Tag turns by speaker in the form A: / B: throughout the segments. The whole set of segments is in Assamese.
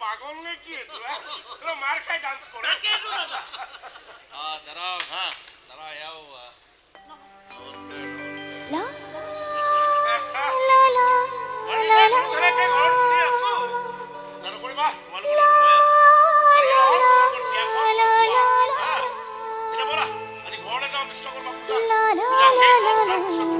A: পাগল নাকি তোরা মার খাই ডান্স করে
B: দাঁড়াও হ্যাঁ দাঁড়াও La la la la la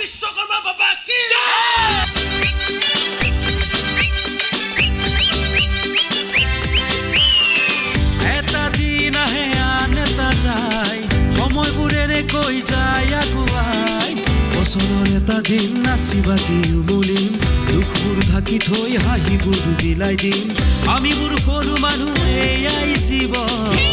B: Vishwakarma বাবা কি?
C: এটা দিন আহে, আন এটা যায় সময়বোৰেৰে কৈ যায় আগুৱাই বছৰৰ এটা দিন নাচিবা কি উমলিম দুখবোৰ থাকি থৈ হাঁহিবোৰ বিলাই দিম আমিবোৰ সৰু মানুহ এয়াই জীৱন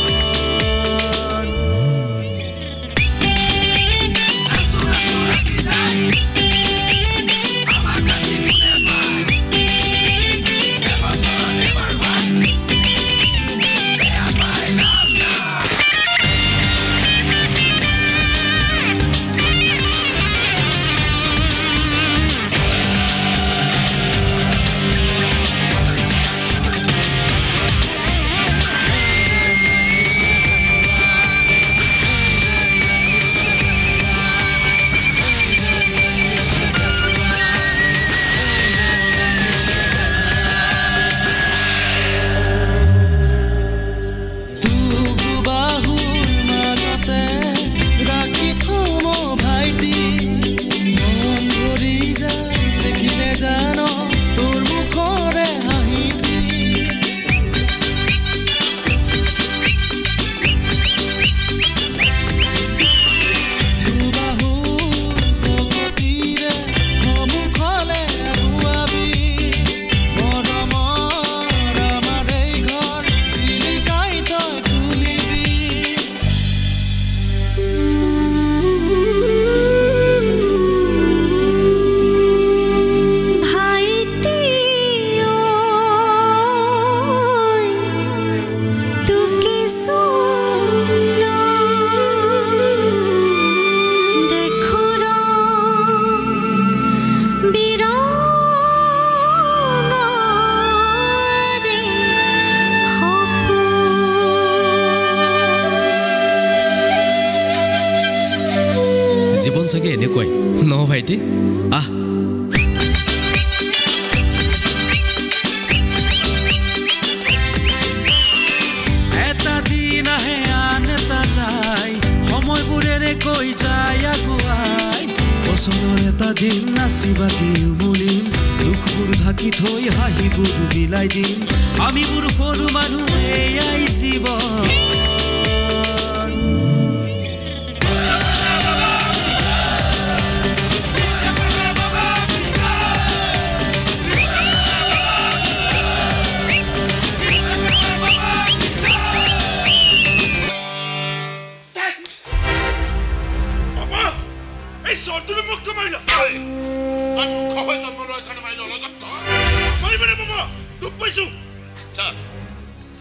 A: দুখ পাইছো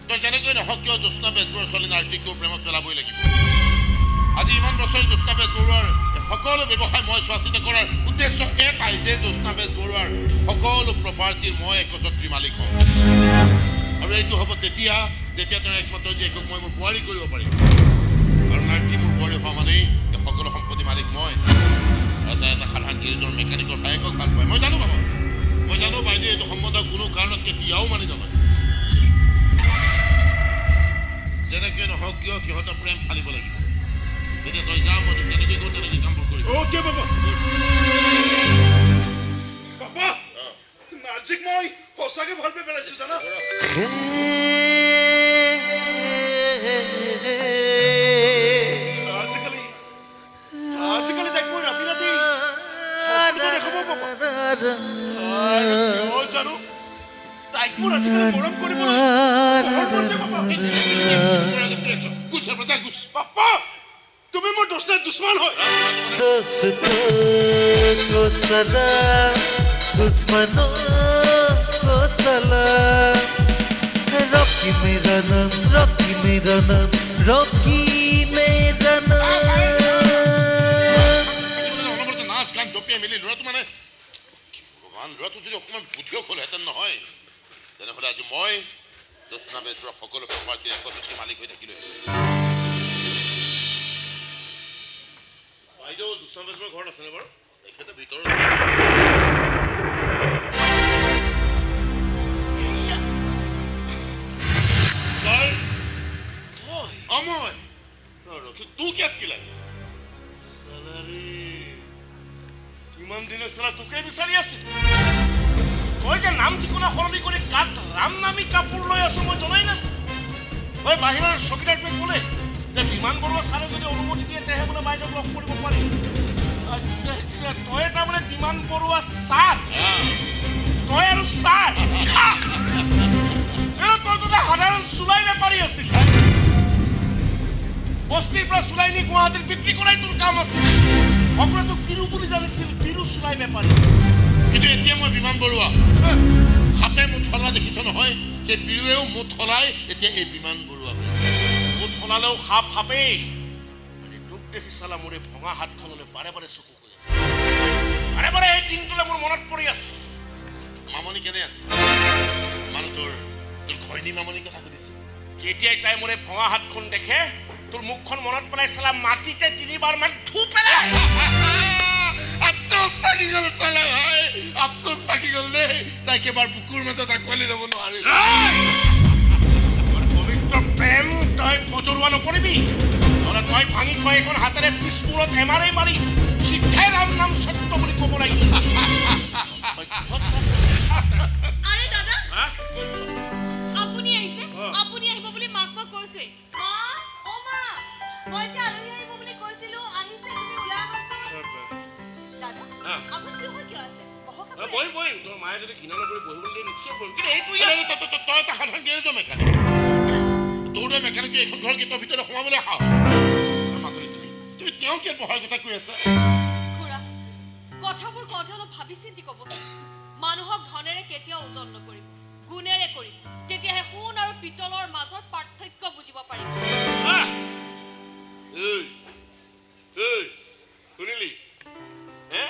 D: তই যেনেকৈ নহওক কিয় জ্যোৎস্না বেজবৰুৱাৰ ছোৱালী নাৰ্জিক তোৰ প্ৰেমত পেলাবই লাগিব আজি ইমান বছৰ জ্যোৎস্না বেজবৰুৱাৰ সকলো ব্যৱসায় মই চোৱা চিতা কৰাৰ উদ্দেশ্য এটাই যে জ্যোৎস্না বেজবৰুৱাৰ সকলো প্ৰপাৰ্টিৰ মই একছত্ৰী মালিক হওঁ আৰু এইটো হ'ব তেতিয়া যেতিয়া তেওঁৰ একমাত্ৰ জীয়েকক মই মোৰ বোৱাৰী কৰিব পাৰিম আৰু নাৰ্জি মোৰ বোৱাৰী হোৱা মানেই সকলো সম্পত্তি মালিক মই আৰু তাই এটা সাধাৰণ গেৰেজৰ মেকানিকৰ ভায়েকক ভাল পায় মই জানো বাবা মই জানো বাইদেউ এইটো সম্বন্ধ কোনো কাৰণত কেতিয়াও মানি নলয় যেনেকৈ নহওক কিয় সিহঁতৰ প্ৰেম ফালিব লাগিব এতিয়া তই যা মই তেনেকৈ কামবোৰ কৰিম
A: অ'কে বাবা বাবা নাৰ্জিক মই সঁচাকে ভাল পাই পেলাইছো জানা তুমি মোৰ দোস্তৰ দুশ্মন হয়
E: दोस्तों को सलाम दुश्मनों को सलाम रॉकी मेरा नाम रॉकी मेरा नाम रॉकी मेरा नाम
D: জঁপিয়াই মেলি ল'ৰাটো মানে কি ভগৱান ল'ৰাটো যদি অকণমান বুদ্ধিও হ'লহেঁতেন নহয়। তেনেহ'লে আজি মই জ্যোৎস্না বেজবৰুৱাৰ সকলো প্ৰপাৰ্টিৰ একচ্ছত্ৰী মালিক হৈ থাকিলোঁ বাইদেউ জ্যোৎস্না বেজবৰুৱাৰ ঘৰত আছেনে বাৰু? তেখেতে ভিতৰত অময়! ৰখি তোক ইয়াত কি লাগে?
A: ইমান দিনে চালা তোকে বিচাৰি আছিল। তই যে নাম ঠিকনা সলনি কৰি গাত ৰাম নামী কাপোৰ লৈ আছো মই জনাই নাছিল। তই বাহিৰৰ চকীদাৰটোৱে ক'লে যে বিমান বৰুৱা ছাৰে যদি অনুমতি দিয়ে তেহে বোলে বাইদেউক লগ কৰিব পাৰি। আচ্ছা আচ্ছা তই বিমান বৰুৱা ছাৰ। তই আৰু ছাৰ। তই সাধাৰণ চুলাই বেপাৰী আছিল। বস্তিৰ পৰা চুলাই নি গুৱাহাটীত বিক্ৰী কৰাই তোৰ কাম আছিল। তোক বিৰু বুলি জানিছিল বিৰু চুলাই বেপাৰী
D: কিন্তু এতিয়া মই বিমান বৰুৱা সাপে মুঠ সলা দেখিছ নহয় সেই বিৰুৱেও মুঠ সলাই এতিয়া এই বিমান বৰুৱা
A: মুঠ সলালেও সাপ সাপেই দেখি চালা মোৰ এই ভঙা হাতখনলৈ বাৰে বাৰে চকু গৈ আছে বাৰে বাৰে এই দিনটোলৈ মোৰ মনত পৰি আছে
D: মামনি কেনে আছে মানুহ তোৰ তোৰ ঘৈণী মামনিৰ কথা সুধিছে
A: যেতিয়াই তাই মোৰ এই ভঙা হাতখন দেখে তোৰ মুখখন মনত পেলাই চালা মাটিতে তিনিবাৰ মান থু পেলাই
D: আফচোচ থাকি গ'ল চালা ভাই আফচোচ থাকি গ'ল দেই তাই কেইবাৰ বুকুৰ মাজত আঁকোৱালি ল'ব নোৱাৰিল
A: তোৰ পবিত্ৰ প্ৰেম তই কজৰুৱা নকৰিবি নহ'লে তই ভাঙি থৈ এখন হাতেৰে পিছমূৰত এমাৰেই মাৰি ৰাম নাম সত্য বুলি ক'ব লাগিব
F: আৰে দাদা মই যে আলহী আহিব বুলি কৈছিলো আহিছে তুমি ওলাই আহাচোন দাদা
A: হা?
F: আপুনি থিয় হৈ কিয় আছে বহক
A: অ,
F: আপুনি।
A: বহিম বহিম তোৰ মায়ে যদি ঘৃণা নকৰি বহিবলৈ দিয়ে নিশ্চয় বহিম কিন্তু এইটো
D: তই
A: ইয়াত
D: তই- তই- তই এটা সাধাৰণ গেৰেজৰ মেকানিক তোৰ দৰে মেকানিকে এইখন ঘৰ গেটৰ ভিতৰত সোমাবলৈ সাহ মাতলি তুমি তুমি তেওঁ কিয় বহাৰ কথা কৈ আছা
F: খুৰা কথাবোৰ কওঁতে অলপ ভাবি চিন্তি ক'ব মানুহক ধনেৰে কেতিয়াও ওজন নকৰিব গুণেৰে কৰিম তেতিয়াহে সোণ আৰু পিতলৰ মাজৰ পাৰ্থক্য বুজিব পাৰিম
A: শুনিলি? হে?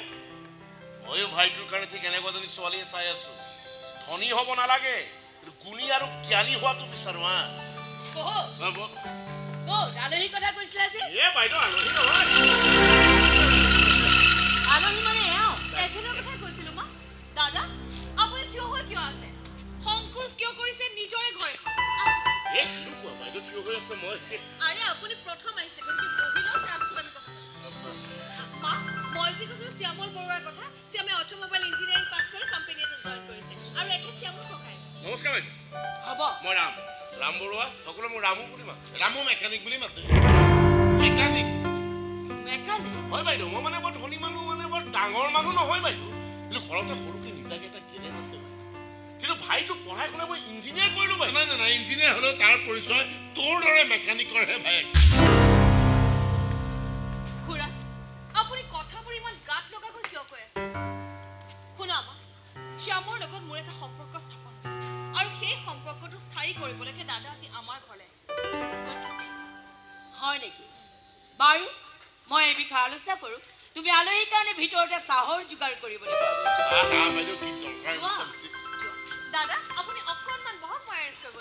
A: মই ভাইটোৰ কাৰণে ঠিক এনেকুৱাজনী ছোৱালীয়ে চাই আছো। ধনী হ'ব নালাগে গুণী আৰু জ্ঞানী হোৱাটো বিচাৰো হা?
F: শংকুচ
A: কিয় কৰিছে
F: নিজৰে ঘৰ এখন? আছো মই আরে আপনি প্রথম আইছে কোনকি বহিলো তারপর মা মই যে
A: কইছো শ্যামল বড়ার কথা
F: সে অটোমোবাইল ইঞ্জিনিয়ারিং
A: পাস করে কোম্পানি এটা জয়েন করেছে আর এখন শ্যামল কোথায় নমস্কার ভাই
F: হব।
A: মই রাম রাম বড়ুয়া সকলে মই রামু বলি মা
D: রামু মেকানিক বলি মাতে। মেকানিক?
F: মেকানিক?
A: হয় বাইদ মই মানে বড় ধনী মানুহ মানে বড় ডাঙর মানুহ নহয় বাইদ কিন্তু ঘরতে সরুকে নিজাকে এটা গ্যারেজ আছে কিন্তু ভাইটো পঢ়াই শুনাই মই ইঞ্জিনিয়াৰ কৰিলোঁ বাইদেউ
D: নাই নাই নাই ইঞ্জিনিয়াৰ হ'লেও তাৰ পৰিচয় তোৰ দৰে মেকানিকৰহে ভায়েক
F: খুৰা আপুনি কথাবোৰ ইমান গাত লগাকৈ কিয় কৈ আছে? শুনা মা শ্যামৰ লগত মোৰ এটা সম্পৰ্ক স্থাপন হৈছে আৰু সেই সম্পৰ্কটো স্থায়ী কৰিবলৈকে দাদা আজি আমাৰ ঘৰলৈ আহিছে। গতিকে প্লিজ
G: হয় নেকি? বাৰু মই এই বিষয়ে আলোচনা কৰোঁ। তুমি আলহীৰ কাৰণে ভিতৰতে চাহৰ যোগাৰ কৰিবলৈ
F: দাদা আপুনি অকণমান বহক মই এৰেঞ্জ কৰিব।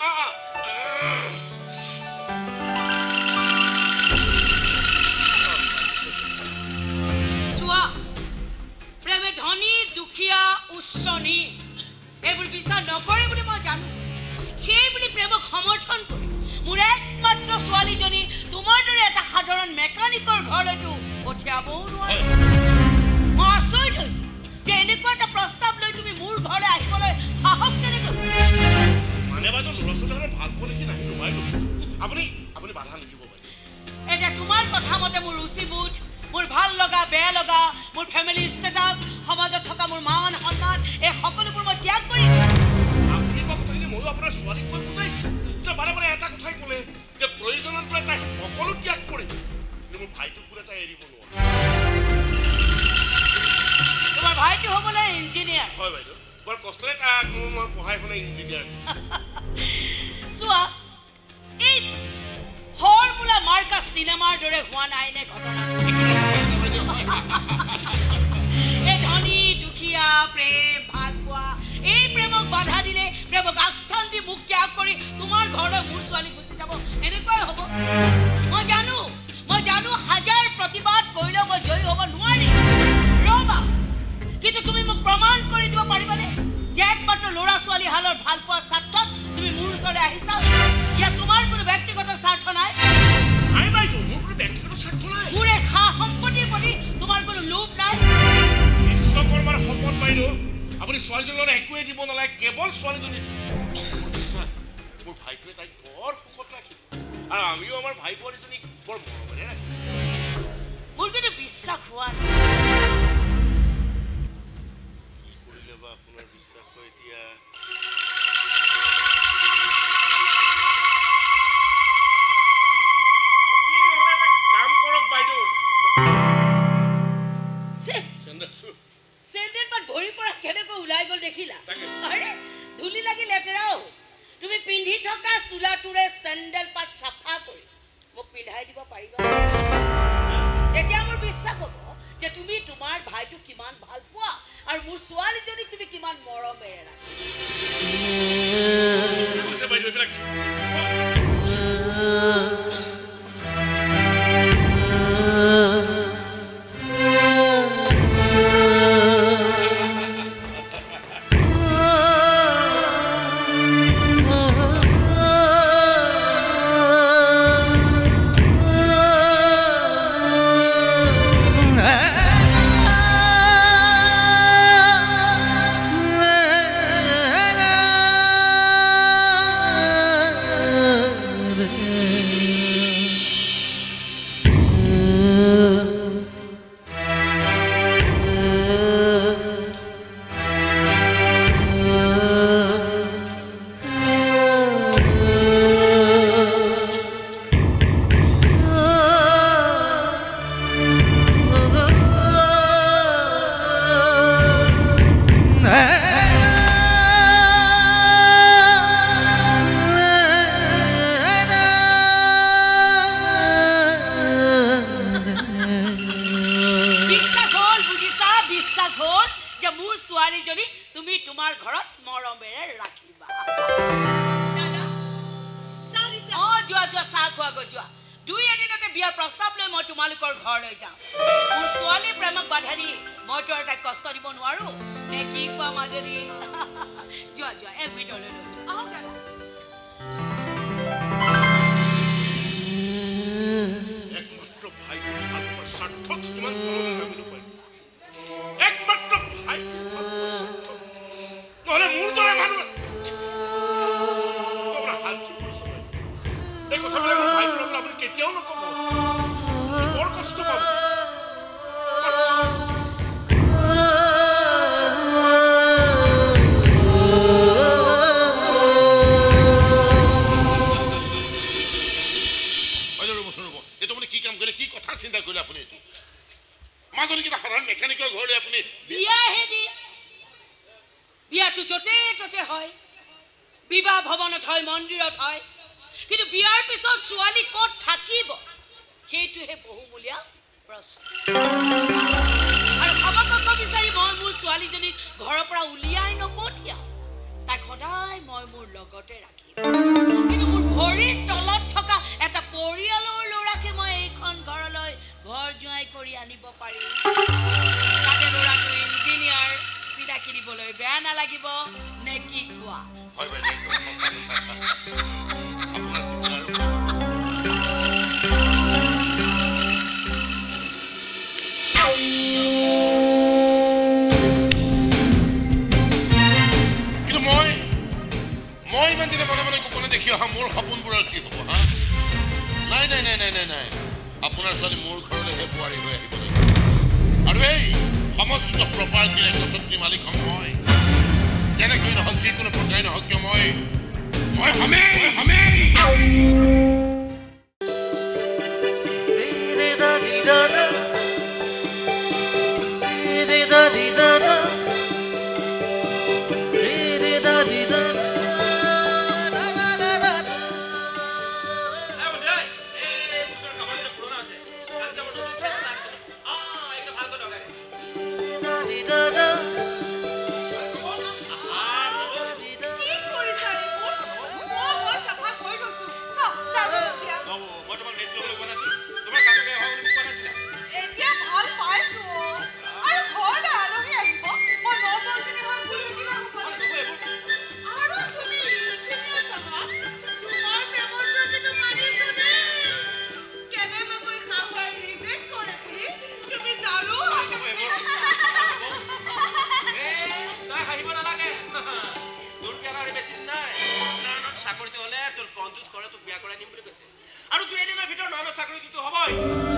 G: চোৱা প্ৰেমে ধনী দুখীয়া উচ্চ নীচ এইবোৰ বিচাৰ নকৰে বুলি মই জানো। সেই বুলি প্ৰেমক সমৰ্থন কৰি মোৰ একমাত্ৰ ছোৱালীজনী তোমাৰ দৰে এটা সাধাৰণ মেকানিকৰ ঘৰলৈতো পঠিয়াবও নোৱাৰে। মই আচৰিত হৈছো যে এনেকুৱা এটা প্ৰস্তাৱ লৈ তুমি মোৰ ঘৰলৈ আহিবলৈ সাহস কেনেকৈ?
A: মানে বাইদেউ ল'ৰা ছোৱালীহঁতে ভাল পোৱা দেখি নাহিলোঁ বাইদেউ। আপুনি আপুনি বাধা নিদিব
G: এতিয়া তোমাৰ কথা মতে মোৰ ৰুচিবোধ মোৰ ভাল লগা বেয়া লগা মোৰ ফেমিলি ষ্টেটাছ সমাজত থকা মোৰ মান সন্মান এই সকলোবোৰ মই ত্যাগ কৰিম
A: আপুনি কোৱা কথাখিনি ময়ো আপোনাৰ ছোৱালীক কৈ বুজাইছোঁ। যে বাৰে বাৰে এটা কথাই ক'লে যে প্ৰয়োজনত তাই সকলো ত্যাগ কৰিম কিন্তু মোৰ ভাইটোক বোলে তাই এৰিব নোৱাৰে?
G: ভাইটি হ'বলৈ ইঞ্জিনিয়াৰ
A: হয় বাইদেউ। বৰ কষ্টৰে তাক মই পঢ়াই শুনাই ইঞ্জিনিয়াৰ
G: চোৱা এই হৰ বোলা মাৰ্কা চিনেমাৰ দৰে হোৱা নাই নে ঘটনা? এই ধনী দুখীয়া প্ৰেম ভাল পোৱা এই প্ৰেমক বাধা দিলে প্ৰেমক আগস্থান দি মোক ত্যাগ কৰি তোমাৰ ঘৰলৈ মোৰ ছোৱালী গুচি যাব। এনেকুৱাই হ'ব। মই জানো মই জানো হাজাৰ প্ৰতিবাদ কৰিলেও মই জয়ী হ'ব নোৱাৰিম। ৰ'বা কিন্তু তুমি মোক প্ৰমাণ কৰি দিব পাৰিবানে? যে একমাত্ৰ ল'ৰা ছোৱালী হালৰ ভাল পোৱা স্বাৰ্থত তুমি মোৰ ওচৰলৈ আহিছা। ইয়াত তোমাৰ কোনো ব্যক্তিগত স্বাৰ্থ নাই।
A: নাই বাইদেউ মোৰ কোনো ব্যক্তিগত স্বাৰ্থ নাই।
G: মোৰ এই সা সম্পত্তিৰ প্ৰতি তোমাৰ কোনো লোভ নাই।
A: বিশ্বকৰ্মাৰ শপত বাইদেউ আপুনি ছোৱালীজনীৰ লগত একোৱেই দিব নালাগে কেৱল ছোৱালীজনী মোৰ বিশ্বাস মোৰ ভাইটোৱে তাইক বৰ সুখত ৰাখিব আৰু আমিও আমাৰ ভাই বোৱাৰীজনীক বৰ মৰমেৰে ৰাখিম।
G: মোৰ কিন্তু বিশ্বাস হোৱা নাই।
A: সমস্ত প্ৰপাৰ্টিৰ একচ্ছত্ৰী মালিক হ'ম মই। যেনেকৈ নহওক যিকোনো প্ৰকাৰে নহওক কিয় মই মই হমেই হমেই।
H: আৰু দুই
B: এদিনৰ ভিতৰত নহয় চাকৰিটোতো হ'বই।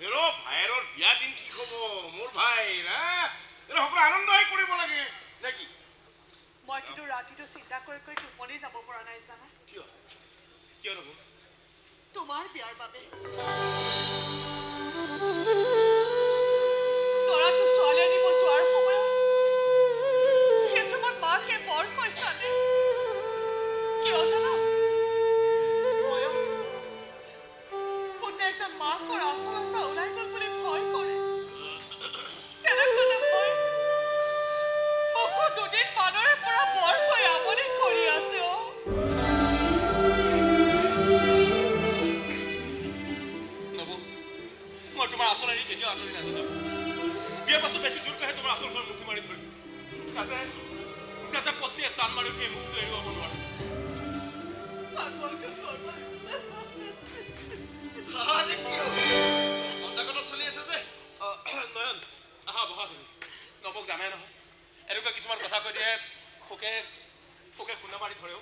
A: হেৰ' ভাইৰৰ বিয়া দিন কি হ'ব মোৰ ভাই না? এইটো সকলো আনন্দই কৰিব লাগে নে কি
H: মই কিন্তু ৰাতিটো চিন্তা কৰি কৰি টোপনি যাব পৰা নাই জানা।
A: কিয়?
B: কিয় ৰ'ব
H: তোমাৰ বিয়াৰ বাবে। ল'ৰাটো ছোৱালী আনিব যোৱাৰ সময়ত কিছুমান মাকে বৰকৈ কান্দে
B: তোমাৰ আচল ঘৰ মুঠি মাৰি ধৰিম যাতে যাতে পত্নীয়ে টান মাৰি এই মুঠিটো এৰুৱাব নোৱাৰে এনেকুৱা কিছুমান কথা কৈ দিয়ে পোকে পোকে খুন্দা মাৰি ধৰেও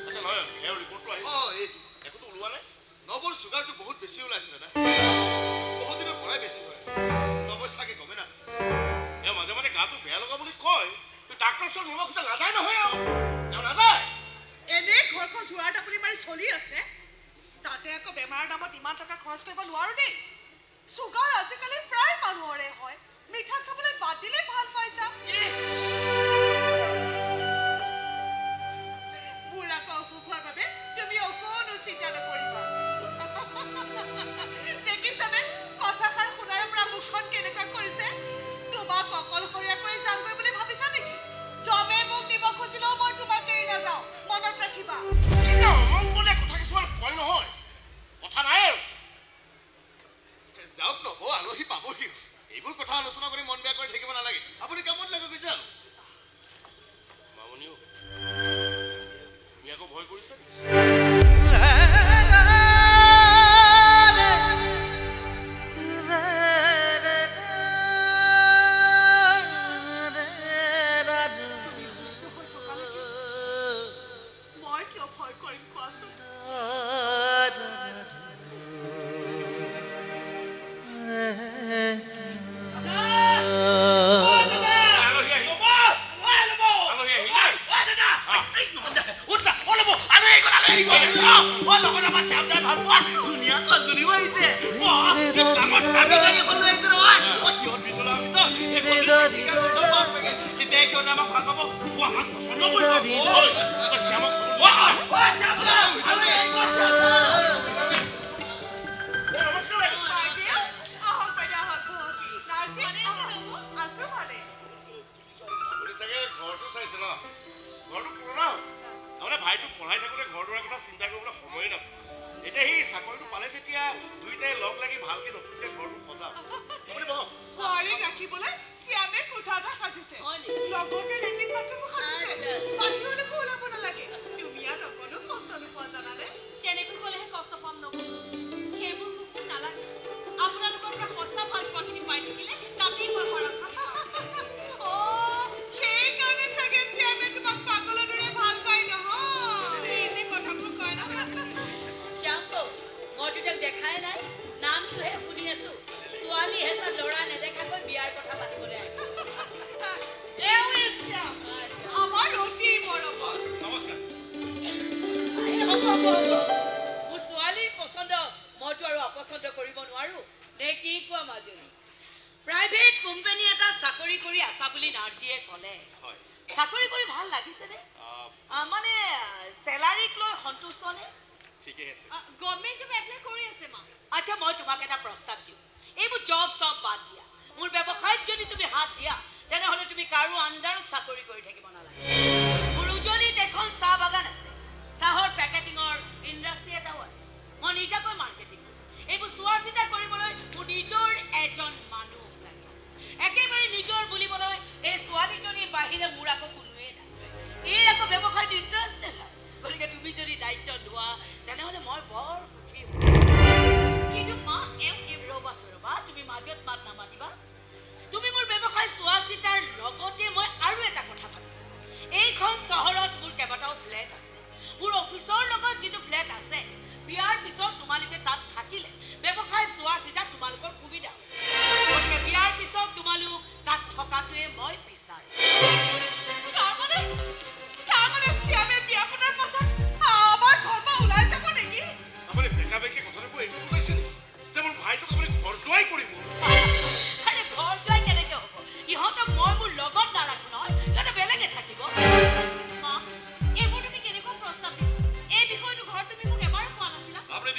A: আচ্ছা নয়ন এওঁ ৰিপৰ্টটো আহিব
I: অঁ এই
A: একোতো ওলোৱা নাই
I: নৱৰ চুগাৰটো বহুত বেছি ওলাইছে দাদা বহুত দিনৰ পৰাই বেছি হৈ আছে নৱই চাগে গমে না
A: মাজে মাজে গাটো বেয়া লগা বুলি কয় কিন্তু ডাক্তৰ ওচৰত নিব খোজা নাযায় নহয় এওঁ এওঁ নাযায়
H: এনে ঘৰখন জোৱাৰ টাপলি মাৰি চলি আছে। তাতে আকৌ বেমাৰৰ দামত ইমান টকা খৰচ কৰিব নোৱাৰো দেই। চুগাৰ আজিকালি প্ৰায় মানুহৰে হয়। মিঠা খাবলৈ বাদ দিলে ভাল পাইছা মোৰ আকৌ অসুখ হোৱাৰ বাবে তুমি অকণো চিন্তা নকৰিবা। দেখিছানে? কথাষাৰ শুনাৰ পৰা মুখখন কেনেকুৱা কৰিছে? তোমাক অকলশৰীয়া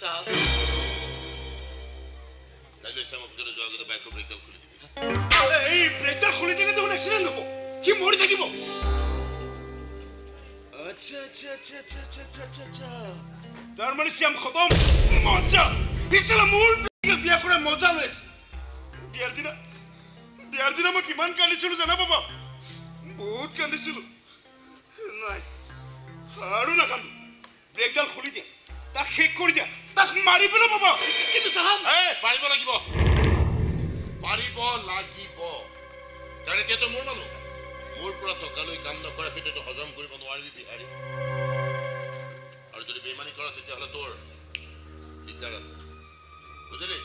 D: yourself. That is some of the dog at the back আচ্ছা
J: আচ্ছা আচ্ছা আচ্ছা আচ্ছা আচ্ছা আচ্ছা তার মানে শ্যাম মজা। ইসলা মূল বিয়া করে মজা লৈছে বিয়াৰ দিনা বিয়াৰ দিনা মই কিমান কান্দিছিলোঁ জানা বাবা? বহুত কান্দিছিলোঁ। নাই আৰু নাকান্দো ব্ৰেকডাল খুলি দিয়া। তাক শেষ কৰি দিয়া। তাক মাৰি পেলাই বাবা কিন্তু চাহাব
D: এই পাৰিব লাগিব। পাৰিব লাগিব। কাৰণ এতিয়াতো মোৰ মানুহ। মোৰ পৰা টকালৈ কাম নকৰা সেইটোতো হজম কৰিব নোৱাৰিবি বিহাৰী। আৰু যদি বেইমানি কৰ তেতিয়াহ'লে তোৰ দিগদাৰ আছে। বুজিলি?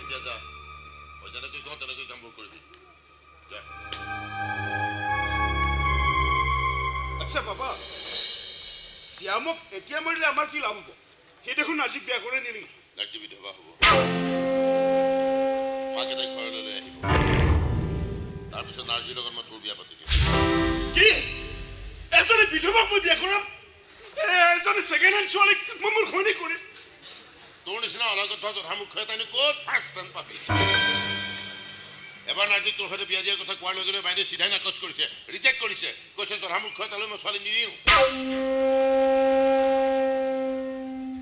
D: এতিয়া যা। মই যেনেকৈ কওঁ তেনেকৈ কামবোৰ কৰিবি। যা।
J: আচ্ছা বাবা। শ্যামক এতিয়া মাৰিলে আমাৰ কি লাভ হ'ব? সেই দেখোন আজি বিয়া কৰি নিলি
D: নাৰ্জী বিধৱা হ'ব। মাকেইটাই ঘৰলৈ লৈ আহিব। তাৰপিছত নাৰ্জীৰ লগত মই তোৰ বিয়া পাতি দিম।
J: কি? এজনী বিধৱাক মই বিয়া কৰাম? এজনী ছেকেণ্ড হেণ্ড ছোৱালীক মই মোৰ ঘৈণী কৰিম।
D: তোৰ নিচিনা অনাগত জধামুখ তাইনো ক'ত ফাৰ্ষ্ট টাইম পাবি? এবাৰ নাৰ্জীক তোৰ সৈতে বিয়া দিয়াৰ কথা কোৱাৰ লগে লগে বাইদেউ চিধাই নাকচ কৰিছে ৰিজেক্ট কৰিছে। কৈছে জধামুখ তালৈ মই ছোৱালী নিদিওঁ।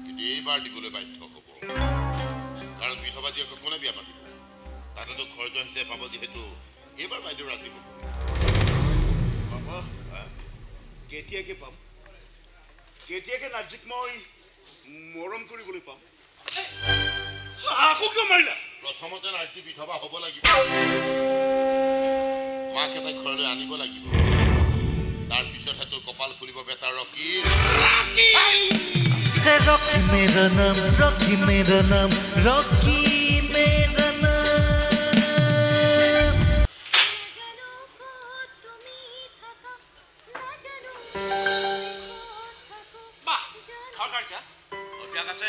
D: কিন্তু এইবাৰ দিবলৈ বাধ্য হ'ব। কাৰণ বিধৱা জীয়েকক কোনে বিয়া পাতিব? তাতেতো খৰচ হৈছে পাব যিহেতু। এইবাৰ বাইদেউ ৰাতি হ'ব।
J: কেতিয়াকে পাম? কেতিয়াকে নাৰ্জীক মই মৰম কৰিবলৈ পাম? আকৌ কিয় মাৰিলা
D: প্ৰথমতে ৰাতি বিধৱা হ'ব লাগিব। মাক এটাই ঘৰলৈ আনিব লাগিব। তাৰপিছতহে তোৰ কপাল ফুলিব বেটা ৰকী।
E: ৰকী মেৰা নাম ৰকী মেৰা নাম ৰকী মেৰা নাম।
B: বাহ ঘৰ আছে?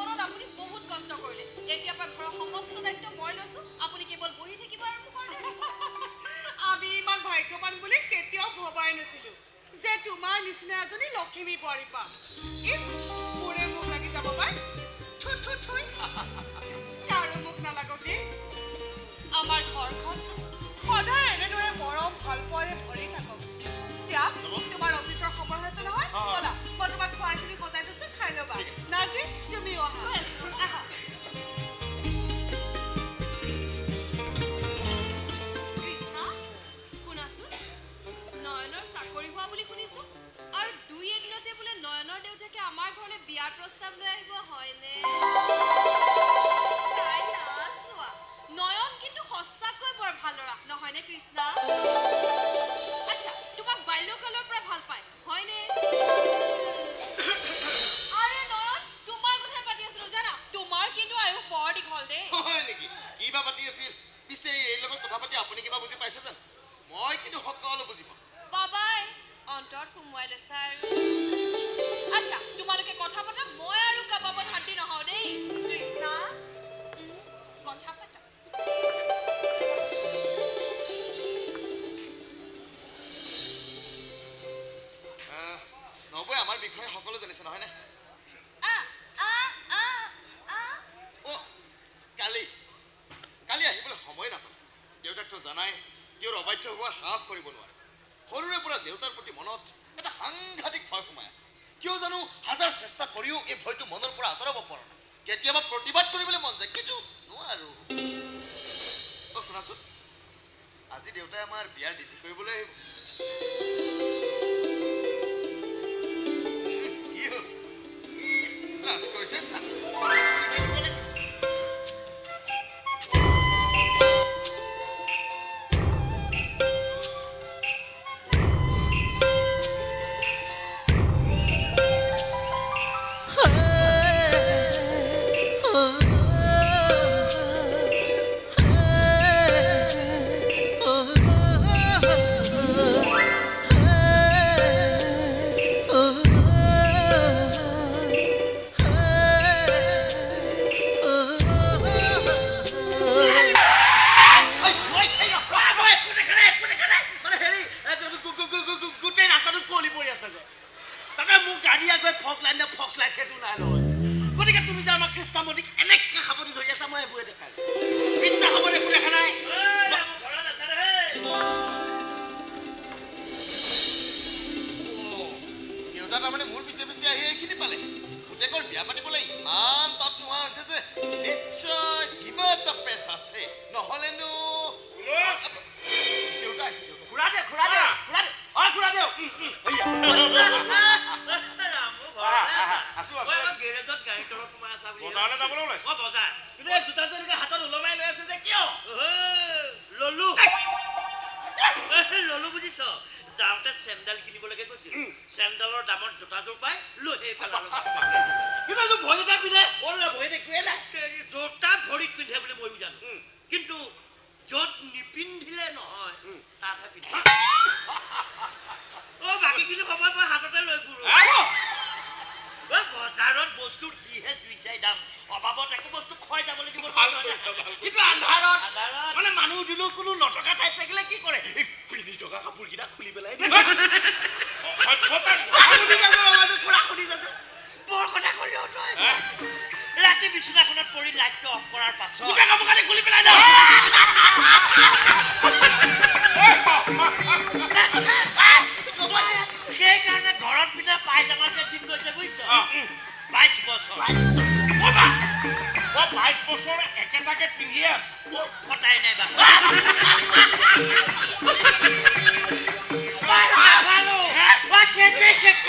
F: জীৱনত আপুনি বহুত কষ্ট কৰিলে। এতিয়াৰ পৰা ঘৰৰ সমস্ত দায়িত্ব মই লৈছো আপুনি কেৱল বহি থাকিব আৰু
H: আমি ইমান ভাগ্যৱান বুলি কেতিয়াও ভবাই নাছিলো যে তোমাৰ নিচিনা এজনী লখিমী বোৱাৰী পাম। ইছ, মোৰে মুখ লাগি যাব পাই। কাৰো মুখ নালাগক দেই। আমাৰ ঘৰখন সদায় এনেদৰে মৰম ভাল পোৱাৰে ভৰি থাকক। শ্যাম তোমাৰ অফিচৰ সময় হৈছে নহয়। ব'লা।
F: কৃষ্ণা শুনাচোন নয়নৰ চাকৰি হোৱা বুলি শুনিছো। আৰু দুই এদিনতে বোলে নয়নৰ দেউতাকে আমাৰ ঘৰলৈ বিয়াৰ প্ৰস্তাৱ লৈ আহিব হয়নে?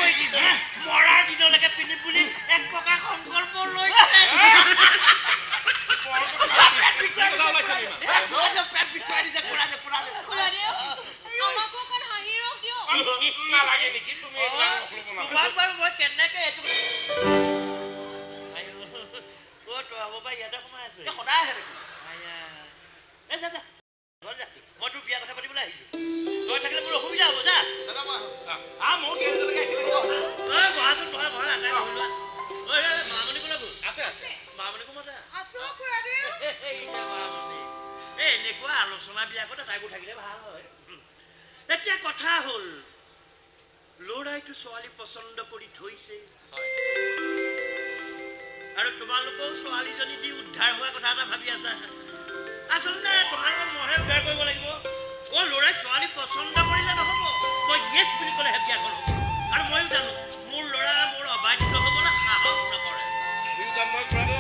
K: মৰাৰ দিনলৈকে পিন্ধিম বুলি এক প্ৰকাৰ সংকল্প লৈছে। তোমাক বাৰু কেনেকে এইটো হ'ব ইয়াতে সোমাই আছো। সদায় আহে দেখোন। যা যা। ঘৰ যা। মই তোৰ বিয়া কথা পাতিবলৈ আহিছো। তই থাকিলে মোৰ অসুবিধা হ'ব যা। এনেকুৱা আলোচনা বিলাকত আটাইবোৰ থাকিলে ভাল হয় এতিয়া কথা হ'ল ল'ৰাইটো ছোৱালী পচন্দ কৰি থৈছে আৰু তোমালোকেও ছোৱালীজনী দি উদ্ধাৰ হোৱা কথা এটা ভাবি আছা আচলতে তোমালোকক মইহে উদ্ধাৰ কৰিব লাগিব অ' ল'ৰাই ছোৱালী পচন্দ কৰিলে নহ'ব। মই য়েছ বুলি ক'লেহে বিয়াখন হ'ব আৰু ময়ো জানো মোৰ ল'ৰা মোৰ অবাধ্য হ'বলৈ সাহস নকৰে।
A: তুমি জন্ম কৰাটো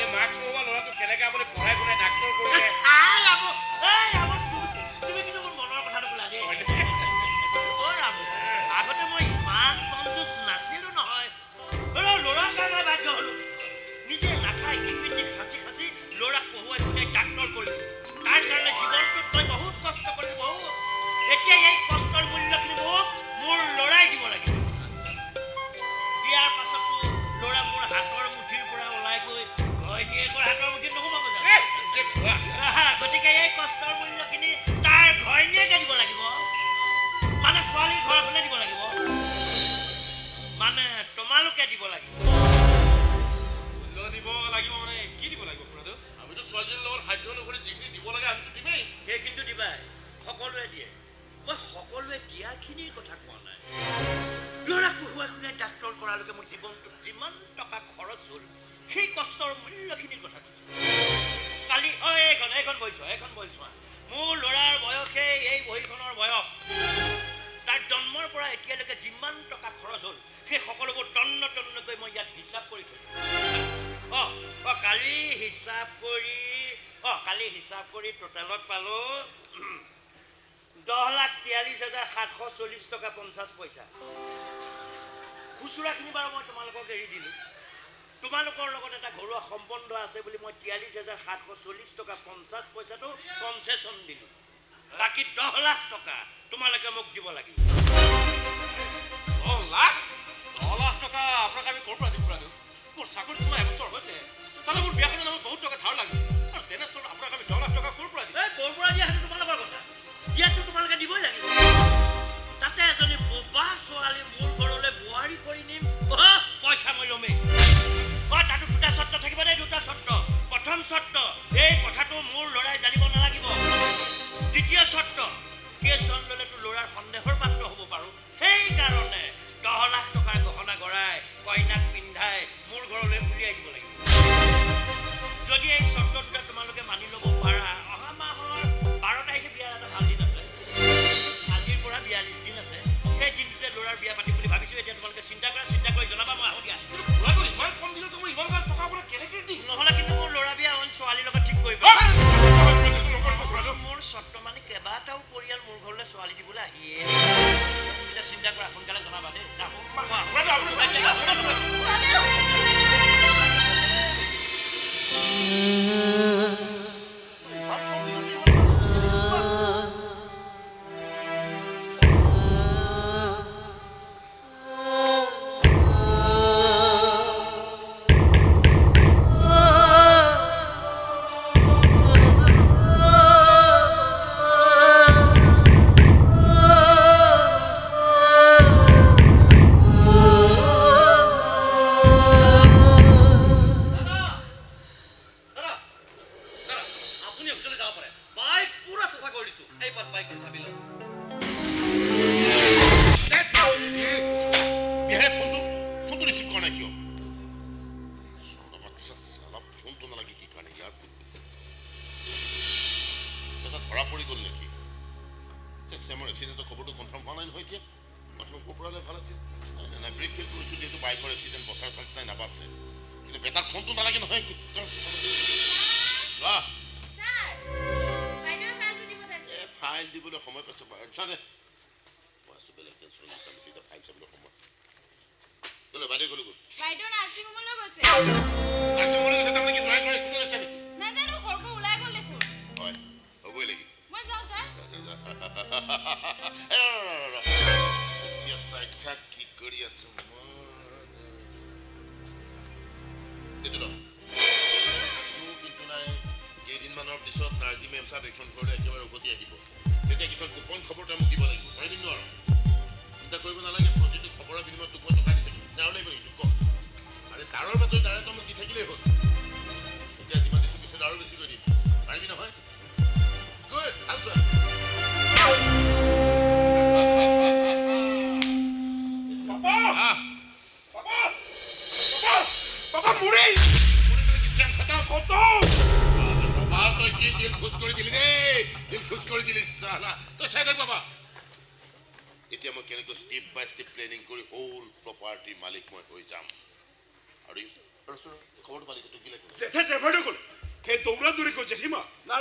A: এই মাক পঢ়োৱা ল'ৰাটো কেনেকে আপুনি পঢ়াই শুনাই ডাক্তৰ কৰিলে।
K: আই, ৰামু, এই ৰামু, তুমি কিন্তু মোৰ মনৰ কথাটো ক'লা দেই। অ' ৰামু, আগতে মই ইমান কনজুচ নাছিলো নহয়। হ'লেও ল'ৰাৰ কাৰণে বাধ্য হ'লো নিজে নাখাই ইপিনে সাঁচি সাঁচি ল'ৰাক পঢ়ুৱাই শুনাই ডাক্তৰ কৰিলো। তাৰ কাৰণে জীৱনটোত মই বহুত কষ্ট কৰিলো বহুত এতিয়া এই মোৰ ল'ৰাই দিব লাগিব। বিয়াৰ পাছতো ল'ৰা মোৰ হাতৰ মুঠিৰ পৰা ওলাই গৈ ঘৈণীয়েকৰ হাতৰ মুঠিত নোসোমাব গতিকে এই কষ্টৰ মূল্যখিনি তাৰ ঘৈণীয়েকে দিব লাগিব। মানে ছোৱালীৰ ঘৰখনে দিব লাগিব। মানে তোমালোকে দিব লাগিব।
B: মূল্য দিব লাগিব মানে কি দিব লাগিব
A: আমিতো ছোৱালীজনীৰ লগত সাধ্য অনুসৰি যিখিনি দিব লাগে আমিতো দিমেই।
K: সেইখিনিতো দিবাই। সকলোৱে দিয়ে। মই সকলোৱে দিয়াখিনিৰ কথা কোৱা ল'ৰা পঢ়ুৱাই শুনাই ডাক্তৰ কৰালৈকে মোৰ জীৱনটোত যিমান টকা খৰচ হ'ল সেই কষ্টৰ মূল্যখিনিৰ কথা কালি অ এইখন এইখন বহি চোৱা এইখন বহি চোৱা মোৰ ল'ৰাৰ বয়সে এই বহীখনৰ বয়স। তাৰ জন্মৰ পৰা এতিয়ালৈকে যিমান টকা খৰচ হ'ল সেই সকলোবোৰ তন্ন তন্নকৈ মই ইয়াত হিচাপ কৰি থৈছোঁ অ অ কালি হিচাপ কৰি অ কালি হিচাপ কৰি টোটেলত পালোঁ দহ লাখ তিয়াল্লিছ হাজাৰ সাতশ চল্লিছ টকা পঞ্চাছ পইচা। খুচুৰাখিনি বাৰু মই তোমালোকক এৰি দিলোঁ। তোমালোকৰ লগত এটা ঘৰুৱা সম্বন্ধ আছে বুলি মই তিয়াল্লিছ হাজাৰ সাতশ চল্লিছ টকা পঞ্চাছ পইচাটো কনচেশ্যন দিলোঁ। বাকী দহ লাখ টকা তোমালোকে মোক দিব লাগিব।
B: দহ লাখ? দহ লাখ টকা আপোনাক আমি ক'ৰ পৰা দিম খুৰাদেউ মোৰ চাকৰি তোমাৰ এবছৰ হৈছে। তাতে মোৰ বিয়াখনৰ নামত বহুত টকা ধাৰ লাগিছে।
K: দিয়াতো তোমালোকে দিবই লাগিব তাতে এজনী বোবা ছোৱালী মোৰ ঘৰলৈ বোৱাৰী কৰি নিম পইচা মই ল'মেই অ তাতো দুটা চৰ্ত থাকিব দেই দুটা চৰ্ত প্ৰথম চৰ্ত এই কথাটো মোৰ ল'ৰাই জানিব নালাগিব দ্বিতীয় চৰ্ত কেইজন ল'লেতো ল'ৰাৰ সন্দেহৰ পাত্ৰ হ'ব পাৰোঁ সেইকাৰণে দহ লাখ টকাৰ গহনা গৰাই কইনাক পিন্ধাই মোৰ ঘৰলৈ উলিয়াই দিব লাগিব যদি এই চৰ্ত দুটা তোমালোকে মানি ল'ব পাৰা ল'ৰাৰ বিয়া পাতিম বুলি ভাবিছোঁ এতিয়া তোমালোকে চিন্তা কৰা চিন্তা কৰি জনাবা মই আহোঁ দিয়া
A: ল'ৰাটো ইমান কম দিনত মই ইমান গাল টকা আপোনাক কেনেকে দিম
K: নহ'লে কিন্তু মোৰ ল'ৰা বিয়া অইন ছোৱালীৰ লগত ঠিক কৰিব মোৰ চৰ্ত মানে কেইবাটাও পৰিয়াল মোৰ ঘৰলৈ ছোৱালী দিবলৈ আহিয়ে। এতিয়া চিন্তা কৰা সোনকালে জনাবা দেই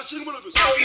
A: 신문을
L: 주세요.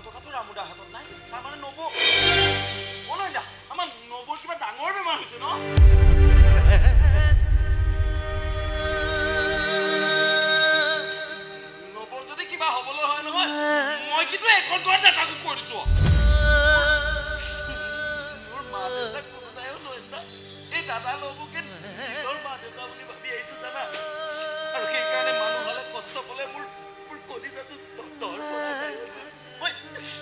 L: ইমান টকাটো ৰাম দাৰ হাতত নাই।
I: তাৰ মানে নব। কোনদা আমাৰ নবৰ কিবা ডাঙৰ বেমাৰ হৈছে ন?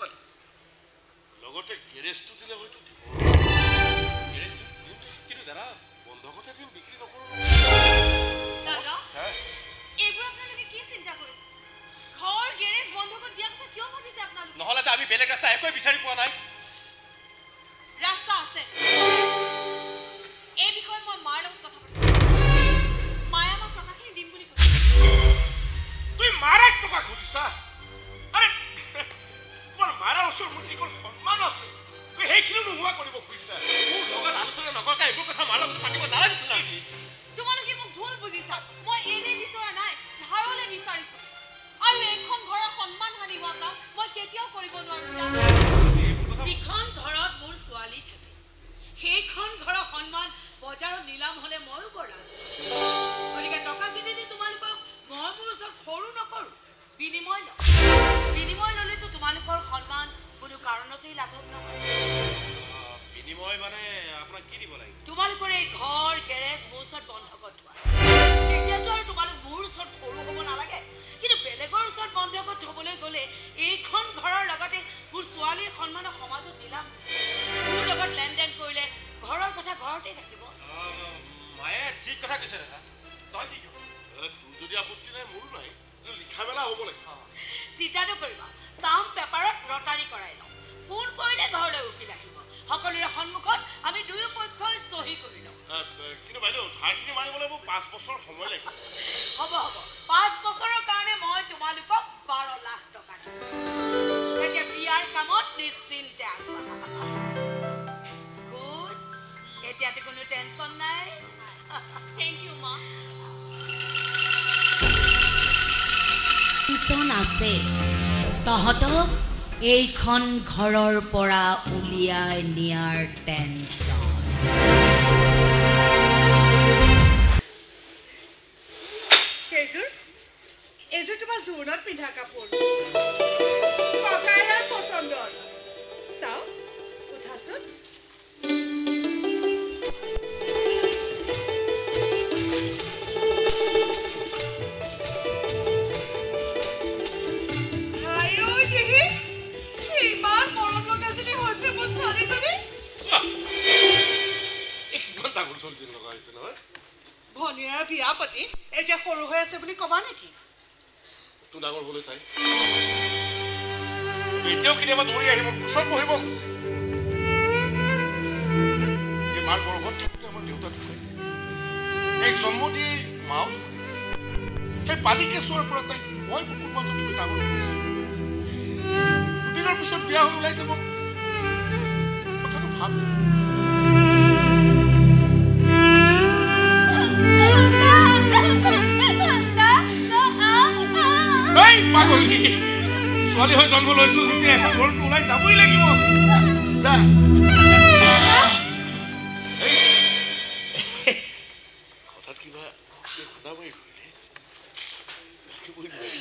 A: দিব লগতে গেৰেজটো দিলে হয়তো দিব।
B: গেৰেজটো কিন্তু দাদা
A: বন্ধকতে দিম বিক্ৰী নকৰোঁ।
B: নহ'লে আমি বেলেগ ৰাস্তা একোৱে বিচাৰি পোৱা নাই।
F: ৰাস্তা আছে। এই বিষয়ে মই মাৰ লগত কথা পাতিম। মায়ে আমাক টকাখিনি দিম বুলি কৈছে।
A: তুমি মাৰাক টকা খুজিছা? মোৰ সন্মান আছে তুমি সেইখিনিও নোহোৱা কৰিব খুজিছা।
B: মোৰ লগত আলোচনা নকৰাকৈ এইবোৰ কথা মাৰ লগত পাতিব নালাগিছিল
F: তোমালোকে মোক ভুল বুজিছা। মই এনেই বিচৰা নাই ধাৰলৈ বিচাৰিছো। আৰু এইখন ঘৰৰ সন্মান হানি হোৱা কাম মই কেতিয়াও কৰিব নোৱাৰো
G: যিখন ঘৰত মোৰ ছোৱালী থাকে সেইখন ঘৰৰ সন্মান বজাৰত নিলাম হলে ময়ো বৰ লাজ পাওঁ। গতিকে টকাখিনি দি তোমালোকক মই মোৰ ওচৰত সৰু নকৰোঁ বিনিময় লওঁ বিনিময় ল'লেতো তোমালোকৰ সন্মান কোনো কাৰণতেই লাঘৱ নহয়।
B: বিনিময় মানে আপোনাক কি দিব লাগিব?
G: তোমালোকৰ এই ঘৰ গেৰেজ মোৰ ওচৰত বন্ধকত থোৱা। তেতিয়াতো আৰু তোমালোক মোৰ ওচৰত সৰু হ'ব নালাগে। কিন্তু বেলেগৰ ওচৰত বন্ধকত থবলৈ গ'লে এইখন ঘৰৰ লগতে মোৰ ছোৱালীৰ সন্মানৰ সমাজত নিলাম মোৰ লগত লেনদেন কৰিলে ঘৰৰ কথা ঘৰতেই থাকিব।
B: মায়ে ঠিক কথা কৈছে তই কি
A: তোৰ যদি আপত্তি নাই মোৰো নাই। লিখা মেলা হ'ব লাগে।
G: চিন্তা নকৰিবা ষ্টাম্প পেপাৰত ৰটাৰী কৰাই লওঁ। ফোন কৰিলে ঘৰলৈ উকিল আহিব সকলোৰে সন্মুখত আমি দুয়ো পক্ষই চহী কৰি লওঁ।
A: কিন্তু বাইদেউ ধাৰখিনি মাৰিবলৈ মোক পাঁচ বছৰ সময় লাগিব।
G: হ'ব হ'ব। পাঁচ বছৰৰ কাৰণে মই তোমালোকক বাৰ লাখ টকা দিম। এতিয়া বিয়াৰ কামত নিশ্চিন্তে আগবাঢ়া। খুচ এতিয়াতো কোনো টেনচন নাই।
F: থেংক ইউ মা।
G: টেনচন আছে। তহঁতক এইখন ঘৰৰ পৰা উলিয়াই নিয়াৰ টেনচন।
H: পিন্ধা কাপোৰ। পচন্দৰ। চাওক উঠাচোন
A: কিমান ডাঙৰ ছোৱালীজনী লগা হৈছে নহয়?
H: ভনীয়াৰ বিয়া পাতি এতিয়া সৰু হৈ আছে বুলি কবা নেকি?
A: তো ডাঙৰ হ'লে তাই। এতিয়াও কেতিয়াবা দৌৰি আহি মোক কোচত বহিব খুজিছে। এই মাৰ গৰ্ভত থাকোঁতে আমাৰ দেউতা ঢুকাইছে এই জন্ম দি মাও ঢুকাইছে সেই পানী কেঁচুৱাৰ পৰা তাই মই বুকুৰ মাজত তুলি ডাঙৰ কৰিছে। দুদিনৰ পিছত বিয়া হৈ ওলাই যাব পাগলী ছোৱালী হৈ জন্ম লৈছো যেতিয়া এখন ঘৰটো ওলাই যাবই লাগিব যা এই, হঠাৎ কিবা শুনা মাৰি কৰিলে ৰাখিবই নোৱাৰি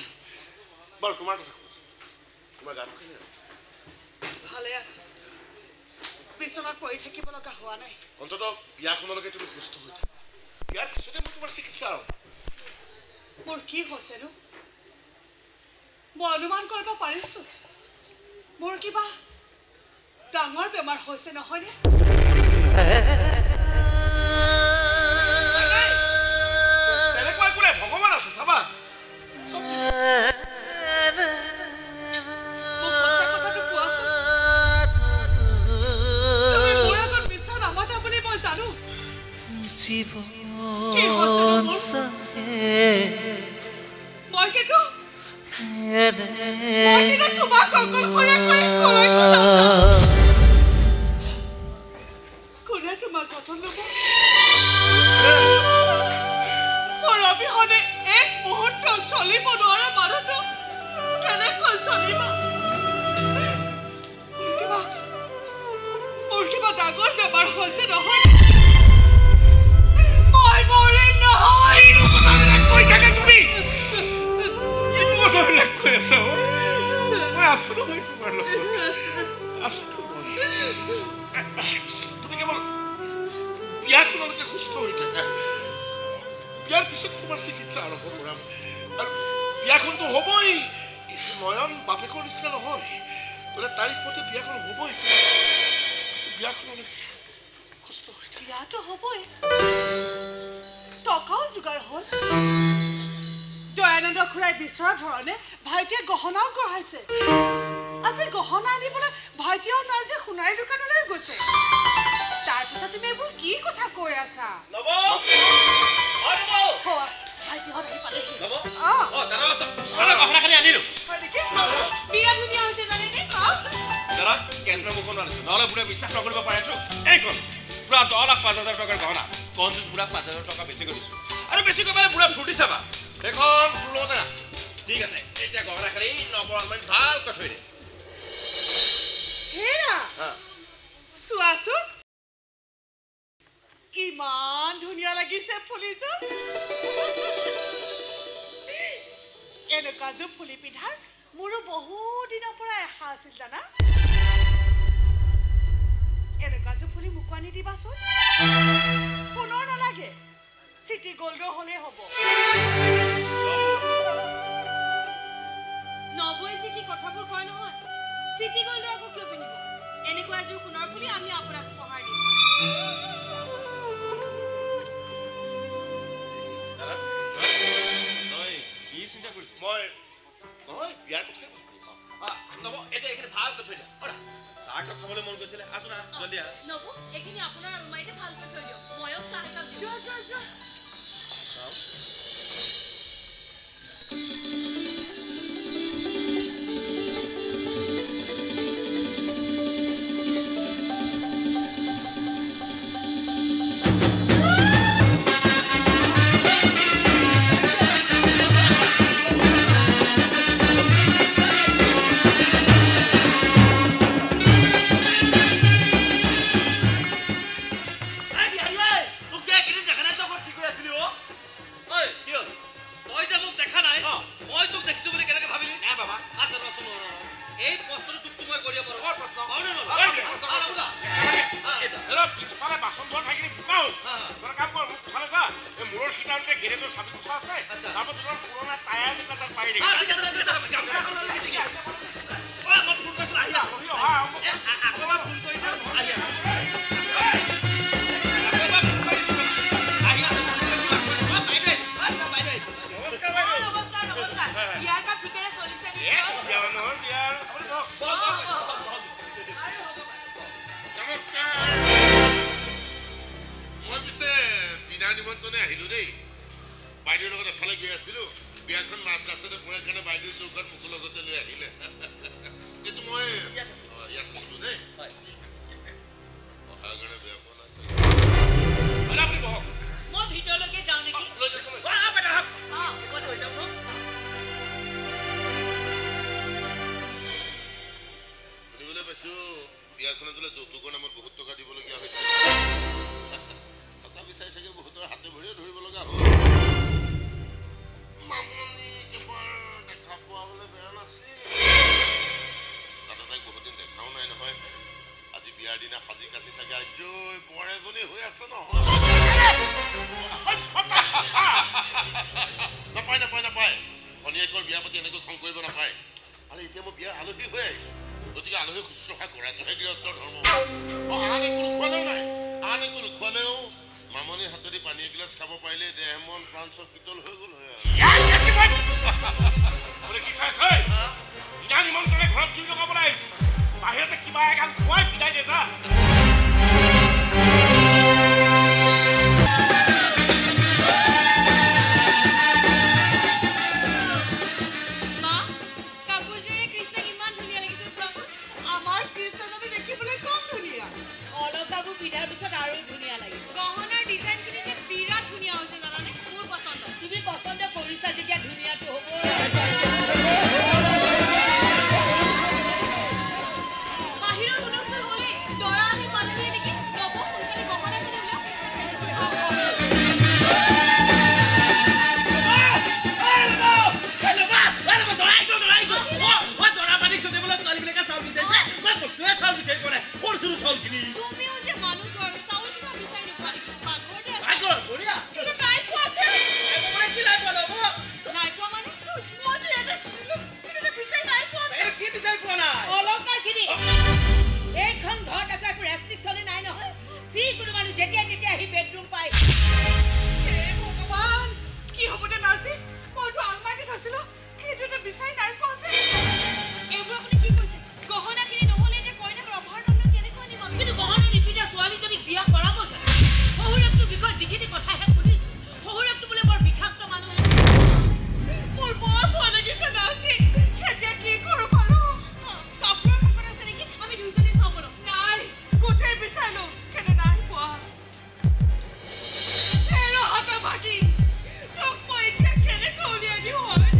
A: বাৰু তোমাৰ কথা কৈছো তোমাৰ গান বিছনাত পৰি থাকিব লগা হোৱা নাই।
H: অন্তত বিয়াখনলৈকে তুমি সুস্থ হৈ বিয়াৰ পিছতে মই তোমাৰ চিকিৎসা আৰু
A: মোৰ কি হৈছেনো? মই অনুমান কৰিব পাৰিছো। মোৰ কিবা ডাঙৰ বেমাৰ হৈছে নহয়নে
H: ভগৱান আছে চাবা
E: recibo.
H: Hijo পিছফালে বাচন ধোৱাৰ ঠাইখিনি বোকা হ'ল তই কাম কৰ মোক ফালে যা এই মূৰৰ সিদ্ধান্তে গেৰেজৰ চাবি কোচা আছে তাৰপৰা তোমাৰ পুৰণা টায়াৰবিলাক তাত
B: পাই ইয়াৰ কাম ঠিকেৰে চলিছে
H: নহয় বিয়াৰ বিয়াৰ নিমন্ত্ৰণে আহিলোঁ দেই। বাইদেউৰ লগত এফালে গৈ আছিলোঁ। বিয়াখন মাছ ৰাস্তাতে পৰে কাৰণে বাইদেউ চৌকাত মুখৰ লগতে লৈ আহিলে। কিন্তু মই ইয়াত আছিলোঁ দেই। অহাৰ কাৰণে বেয়া পোৱা নাছিলোঁ। যৌতুকৰ নামত বহুত
D: বিয়াৰ দিনা সাজি কাচি চাগে আজৈ বৰ এজনী হৈ আছে নহয়। নাপায় নাপায় নাপায়। ভনীয়েকৰ বিয়া পাতি এনেকৈ খং কৰিব নাপায়। আৰু এতিয়া মই বিয়াৰ আলহী হৈ আহিছো। গতিকে আলহী শুশ্ৰূষা কৰাটোহে গৃহস্থৰ ধৰ্ম। আন একো নোখোৱালেও নাই। আন একো নোখোৱালেও মামনি হাতদি পানী এগিলাচ খাব পাৰিলে দেহ মন প্ৰাণ চব পিতল হৈ গ'ল হয়
A: নিমন্ত্ৰণে ঘৰত জুই লগাবলৈ আহিছ। বাহিৰতে কিবা এগাল খুৱাই বিদায় দে যা
G: পিন্ধাৰ পিছত আৰু ধুনীয়া লাগে।
F: গহনাৰ ডিজাইনখিনি যে বিৰাট ধুনীয়া হৈছে জানানে? মোৰ পচন্দ।
G: তুমি পচন্দ কৰিছা যেতিয়া ধুনীয়াটো হ'ব।
F: তুমিও যে মানুহ ঘৰ চাউল কিবা বিচাৰি নোপোৱা? নেকি পাকঘৰতে আছে? কিন্তু নাই পোৱা যে? নাই পোৱা মানে? আছিলো কিন্তু বিচাৰি নাই পোৱা যে?
G: অলংকাৰখিনি এইখন ঘৰত আকৌ একো ৰেষ্ট্ৰিকশ্যনে নাই নহয়। যিকোনো মানুহ যেতিয়া তেতিয়া আহি বেডৰুম পায়।
H: হে ভগৱান কি হ'ব দে নাৰ্চি মইতো আলমাৰীত থৈছিলো কিন্তু এটা বিচাৰি নাই পোৱা যে।
F: এইবোৰ আপুনি কি কৈছে? গহনাখিনি নহ'লে?
G: ছোৱালীজনীক বিয়া কৰাব জানো শহুৰেকটোৰ বিষয়ে যিখিনি কথাহে শুনিছো শহুৰেকটো বোলে বৰ বিষাক্ত মানুহ
H: মোৰ বৰ ভয় লাগিছে নাৰ্চি এতিয়া কি কৰোঁ বাৰু
F: কাপোৰৰ পকেট আছে নেকি? আমি দুইজনী চাওঁ বলক।
H: নাই গোটেই বিচাৰিলো কিন্তু নাই পোৱা। এই ৰহত ভাগি তোক মই এতিয়া কেনেকৈ উলিয়াই দিওঁ হয়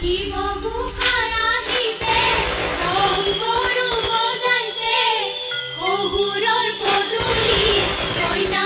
M: শিৱগোসাঁই আহিছে, বহুরর পদুলি কইনা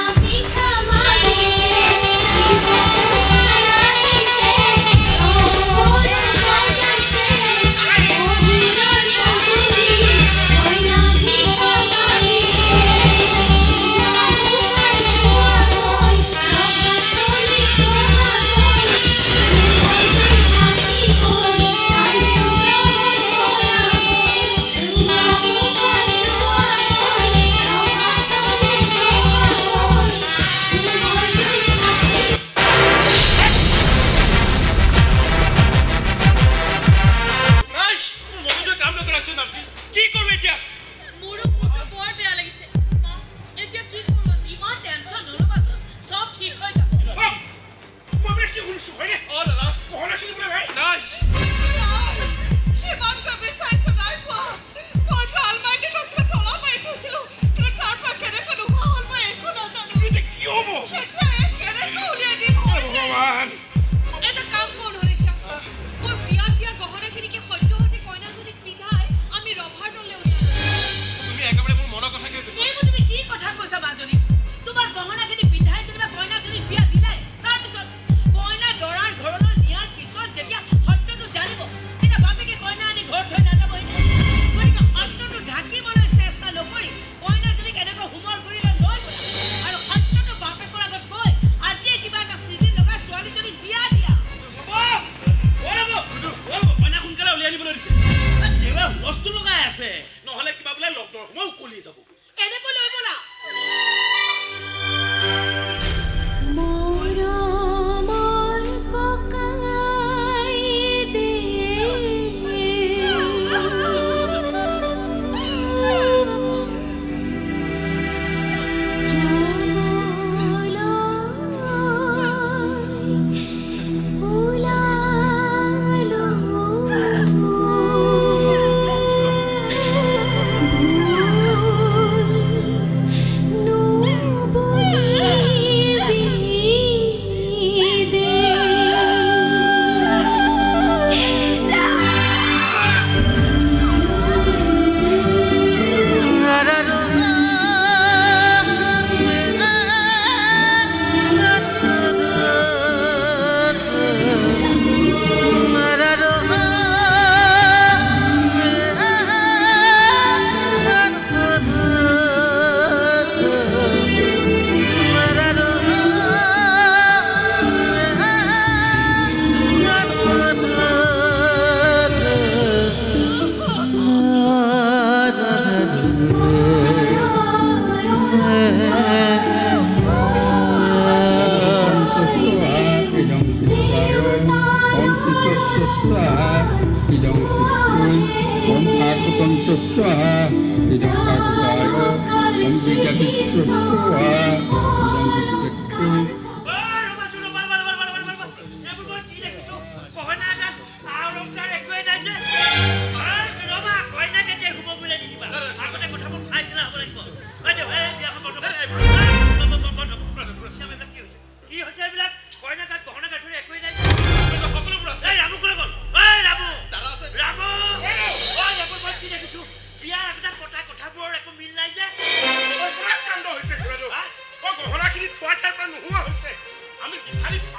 F: আমি
K: বিচাৰি পালেই নি আপোনাৰ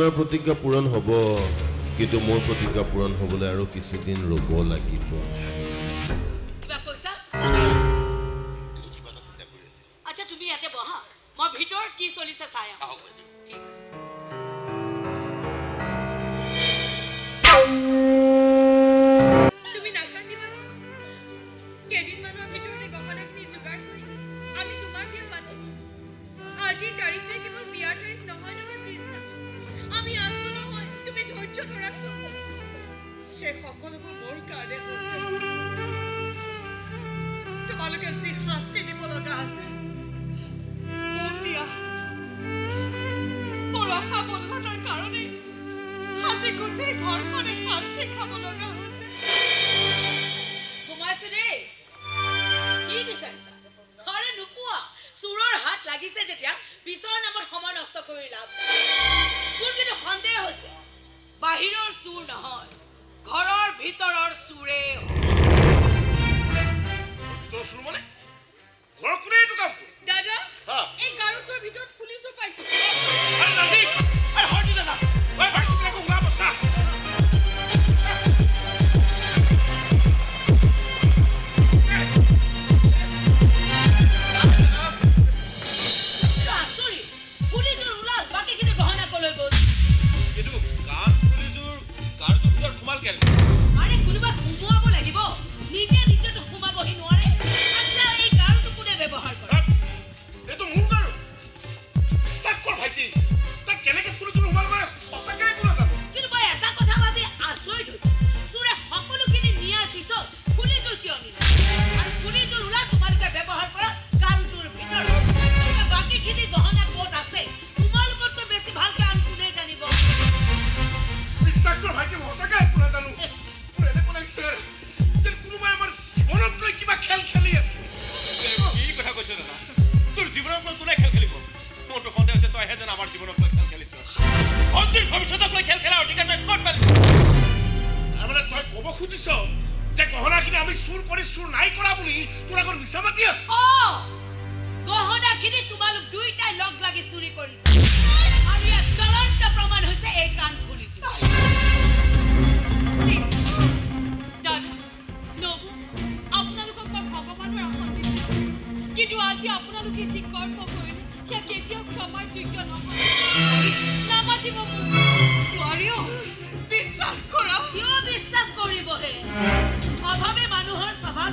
N: আপোনাৰ
O: প্ৰতিজ্ঞা পূৰণ হ'ব
P: কিন্তু মোৰ প্ৰতিজ্ঞা পূৰণ হ'বলৈ আৰু কিছুদিন ৰ'ব লাগিব।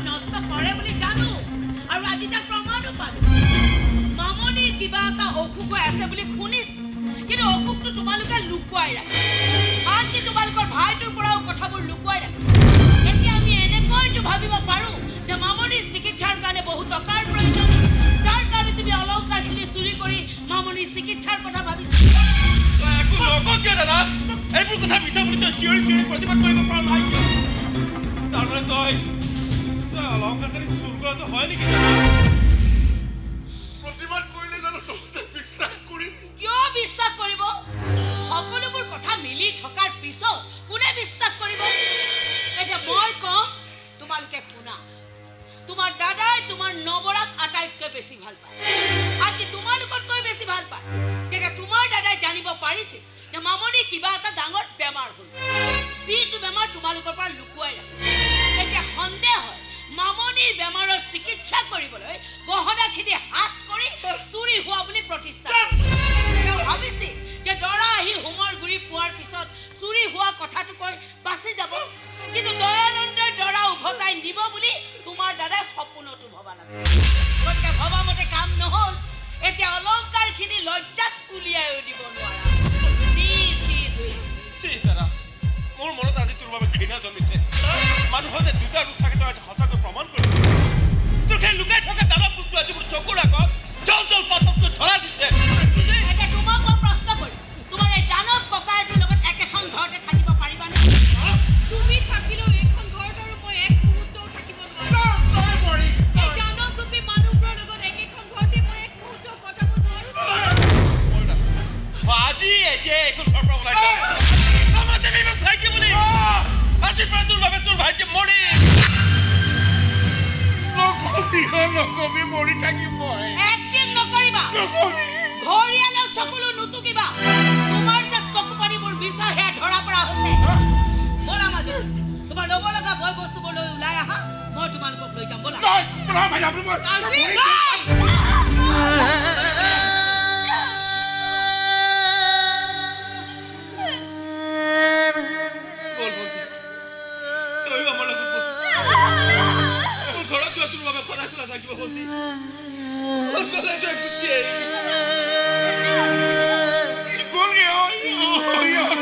G: নষ্ট কৰে
D: বুলি
G: জানো আৰু আজি তাৰ প্ৰমাণো পালো মামনিৰ কিবা এটা অসুখ হৈ আছে বুলি শুনিছো কিন্তু অসুখটো তোমালোকে লুকুৱাই ৰাখে আনকি তোমালোকৰ ভাইটোৰ পৰাও কথাবোৰ লুকুৱাই ৰাখে এতিয়া আমি এনেকৈতো ভাবিব পাৰো যে মামনিৰ চিকিৎসাৰ কাৰণে বহু টকাৰ প্ৰয়োজন যাৰ কাৰণে তুমি অলংকাৰখিনি চুৰি কৰি মামনিৰ চিকিৎসাৰ কথা ভাবিছা
B: এইবোৰ কথা মিছা বুলি তই চিঞৰি চিঞৰি প্ৰতিবাদ কৰিব পৰা নাই তাৰমানে তই তই অলংকাৰখিনি চুৰ কৰাটো হয় নেকি? দাদা
D: প্ৰতিবাদ কৰিলে জানো তহঁতে বিশ্বাস কৰিবি?
G: কিয় বিশ্বাস কৰিব? সকলোবোৰ কথা মিলি থকাৰ পিছত কোনে বিশ্বাস কৰিব? এতিয়া মই কম তোমালোকে শুনা। তোমাৰ দাদাই তোমাৰ নবৰাক আটাইতকৈ বেছি ভাল পায়। আনকি তোমালোকতকৈ বেছি ভাল পায়। যেতিয়া তোমাৰ দাদাই জানিব পাৰিছিল যে মামনিৰ কিবা এটা ডাঙৰ বেমাৰ হৈছে যিটো বেমাৰ তোমালোকৰ পৰা লুকুৱাই ৰাখে এতিয়া সন্দেহ হয় মামনিৰ বেমাৰৰ চিকিৎসা কৰিবলৈ গহনাখিনি হাত কৰি চুৰি হোৱা বুলি প্ৰতিষ্ঠা ভাবিছিল যে দৰা আহি হোমৰ গুৰি পোৱাৰ পিছত চুৰি হোৱা কথাটো কৈ বাচি যাব। কিন্তু দয়ানন্দৰ দৰা উভতাই নিব বুলি তোমাৰ দাদাই সপোনতো ভবা নাছিল। গতিকে ভবা মতে কাম নহ'ল। এতিয়া অলংকাৰখিনি লজ্জাত উলিয়াইও দিব নোৱাৰা।
B: মোৰ মনত আজি তোৰ বাবে ঘৃণা জন্মিছে। মানুহৰ যে দুটা ৰূপ থাকে তই আজি সঁচাকৈ প্ৰমাণ কৰিবি তোৰ সেই লুকাই থকা দানৱ ৰূপটো আজি মোৰ চকুৰ আগত জল জল পাতকৈ ধৰা দিছে।
G: এতিয়া তোমাক মই প্ৰশ্ন কৰিম। তোমাৰ এই দানৱ ককাৰটোৰ লগত একেখন ঘৰতে থাকিব পাৰিবানে?
F: তুমি থাকিলেও এইখন ঘৰত আৰু মই এক মুহূৰ্তও থাকিব নোৱাৰো এই দানৱৰূপী মানুহবোৰৰ লগত একেখন ঘৰতে মই এক মুহূৰ্তও কটাব নোৱাৰো।
B: মই নাথাকো। মই আজি এতিয়াই এইখন ঘৰৰ পৰা ওলাই যাম। আমাৰ দেৱী মোক
G: হাসির সকলো নুটুকিবা। তোমাৰ যে
E: চকু পানীবোৰ বিচাৰ পৰা হৈছে। ব'লা ল'ব লগা বয় বস্তুবোৰ ওলাই আহা। মই তোমালোকক লৈ যাম ব'লা!
G: παράθυρα θα κυκλοφορεί. Αυτό δεν το εξηγεί. Λοιπόν,
D: ο ιός, ο ιός,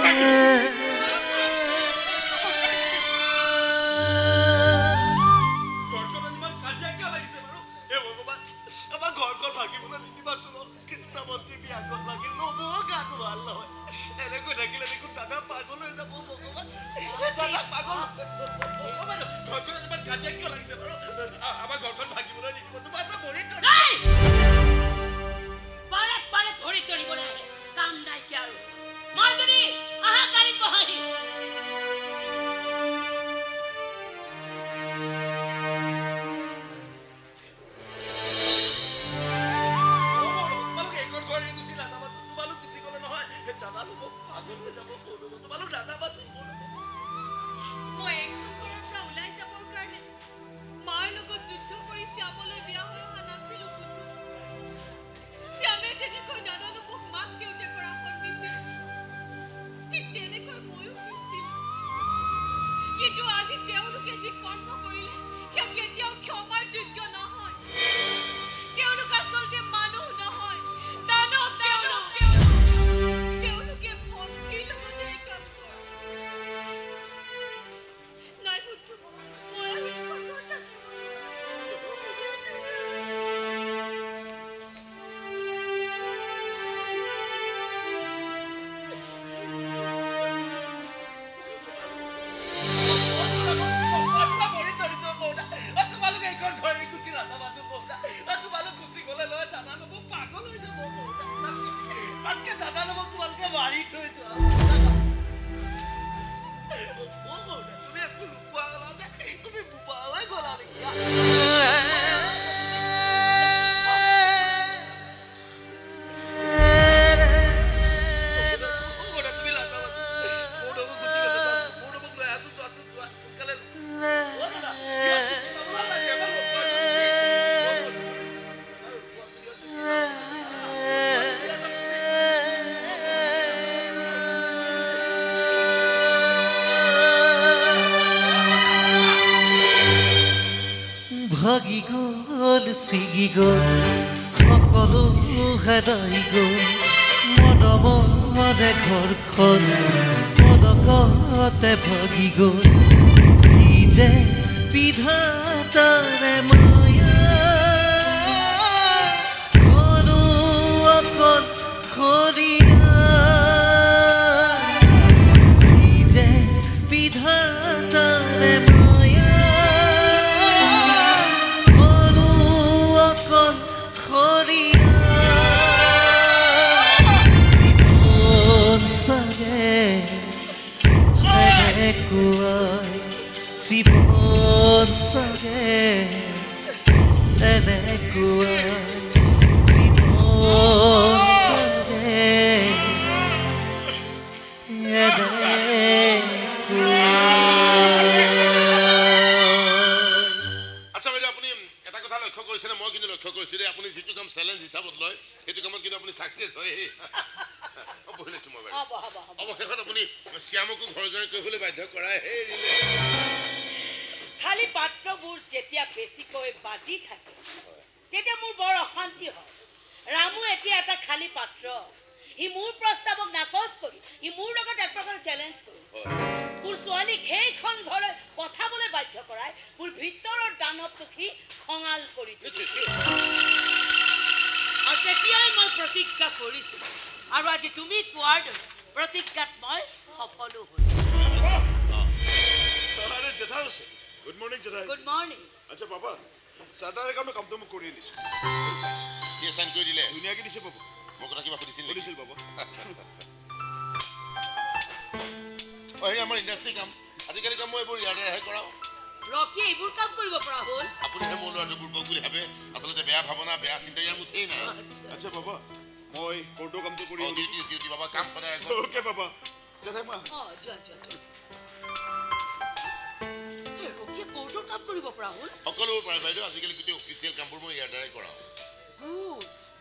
D: গোটেই অফিচিয়েল কামবোৰ মই ইয়াৰ দ্বাৰাই কৰাওঁ।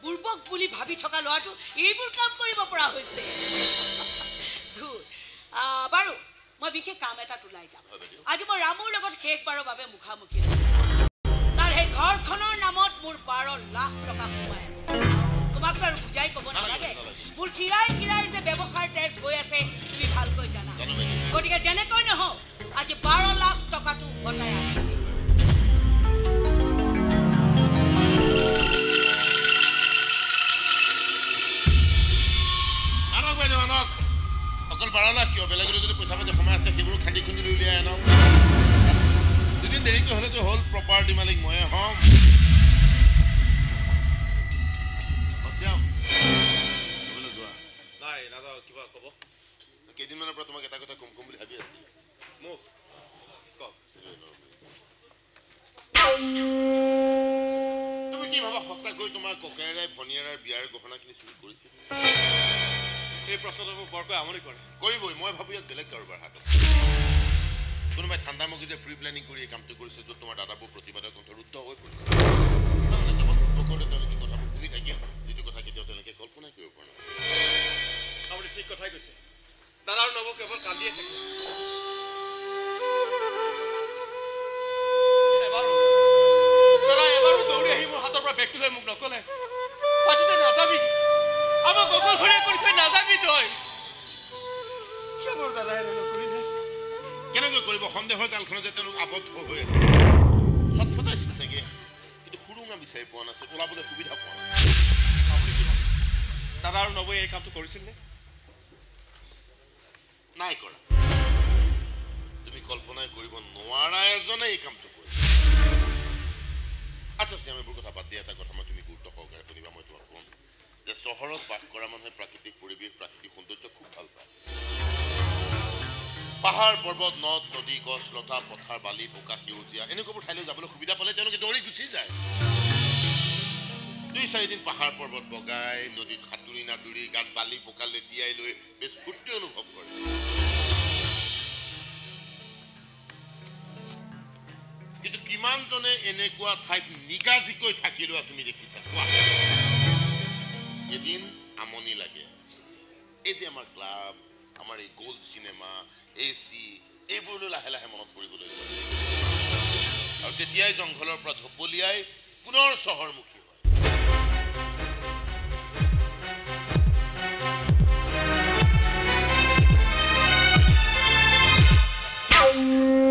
G: বুৰ্বক বুলি ভাবি থকা ল'ৰাটো এইবোৰ কাম কৰিব পৰা হৈছে। বাৰু মই বিশেষ কাম এটাত ওলাই যাম। আজি মই ৰামুৰ লগত শেষবাৰৰ বাবে মুখামুখি। তাৰ সেই ঘৰখনৰ নামত মোৰ বাৰ লাখ টকা সোমাই আছে। তোমাক বাৰু বুজাই ক'ব নালাগে মোৰ কিৰাই কিৰাই যে ব্যৱসায়ৰ তেজ হৈ আছে তুমি ভালকৈ জানা। গতিকে যেনেকৈ নহওক আজি বাৰ লাখ টকাটো উভতাই আনিম
D: অকল বাৰ লাখ কিয়? বেলেগলৈ যদি পইচা পাতি সোমাই আছে সেইবোৰ খান্দি খুন্দি লৈ উলিয়াই আনক দুদিন দেৰিকৈ হ'লেতো হ'ল প্ৰপাৰ্টি মালিক ময়ে হ'ম। কেইদিনমানৰ পৰা তোমাক এটা কথা কম কম বুলি ভাবি আছিলোঁ
B: মোক?
D: তুমি কি ভাবা সঁচাকৈ তোমাৰ ককায়েৰাই ভনীয়েৰাৰ বিয়াৰ গহনাখিনি চুৰি কৰিছিল
B: এই প্ৰশ্নটো মোক বৰকৈ আমনি কৰে।
D: কৰিবই মই ভাবো ইয়াত বেলেগ কাৰোবাৰ হাত আছে কোনোবাই ঠাণ্ডা মগজে প্ৰি প্লেনিং কৰি এই কামটো কৰিছে য'ত তোমাৰ দাদাবোৰ প্ৰতিবাদৰ কণ্ঠ ৰুদ্ধ হৈ পৰিছে। লোকৰে তেওঁলোকে কথাবোৰ শুনি থাকিল যিটো কথা কেতিয়াও তেওঁলোকে কল্পনাই কৰিব পৰা নাই।
B: আপুনি ঠিক কথাই কৈছে। দাদা আৰু নবৌ কেৱল কান্দিয়ে থাকে। দৌৰি আহি মোৰ হাতৰ পৰা বেগটো লৈ মোক নকলে। পাতিতে নাযাবি। আমাক অকলশৰীয়া কৰি নাযাবি তই
D: কেনেকৈ কৰিব? সন্দেহৰ জালখনত তেওঁলোক আবদ্ধ হৈ আছে। চব ফটাইছিল চাগে কিন্তু সুৰুঙা বিচাৰি পোৱা নাছিল। ওলাবলৈ সুবিধা পোৱা নাছিল।
B: দাদা আৰু নবৌয়ে এই কামটো কৰিছিল নে
D: নাই কৰা। তুমি কল্পনাই কৰিব নোৱাৰা এজনে এই কামটো কৰিছে। আচ্ছা চিয়াম এইবোৰ কথা বাদ দিয়া। এটা কথা মই তুমি গুৰুত্ব সহকাৰে শুনিবা মই তোমাক ক'ম যে চহৰত বাস কৰা মানুহে প্ৰাকৃতিক পৰিৱেশ প্ৰাকৃতিক সৌন্দৰ্য খুব ভাল পায়। পাহাৰ পৰ্বত নদ নদী গছ লতা পথাৰ বালি বোকা সেউজীয়া এনেকুৱাবোৰ ঠাইলৈ যাবলৈ সুবিধা পালে তেওঁলোকে দৌৰি গুচি যায়। দুই চাৰিদিন পাহাৰ পৰ্বত বগাই নদীত সাঁতুৰি নাদুৰি গাত বালি বোকা লেটিয়াই লৈ বেছ ফূৰ্তি অনুভৱ কৰে। কিন্তু কিমানজনে এনেকুৱা ঠাইত নিগাজিকৈ থাকি লোৱা তুমি দেখিছা? কোৱা। এদিন আমনি লাগে এই যে আমাৰ ক্লাব আমাৰ এই গ'ল্ড চিনেমা এ চি এইবোৰলৈ লাহে লাহে মনত পৰিবলৈ। আৰু তেতিয়াই জংঘলৰ পৰা ঢপলিয়াই পুনৰ চহৰমুখী হয়
G: তোমাৰ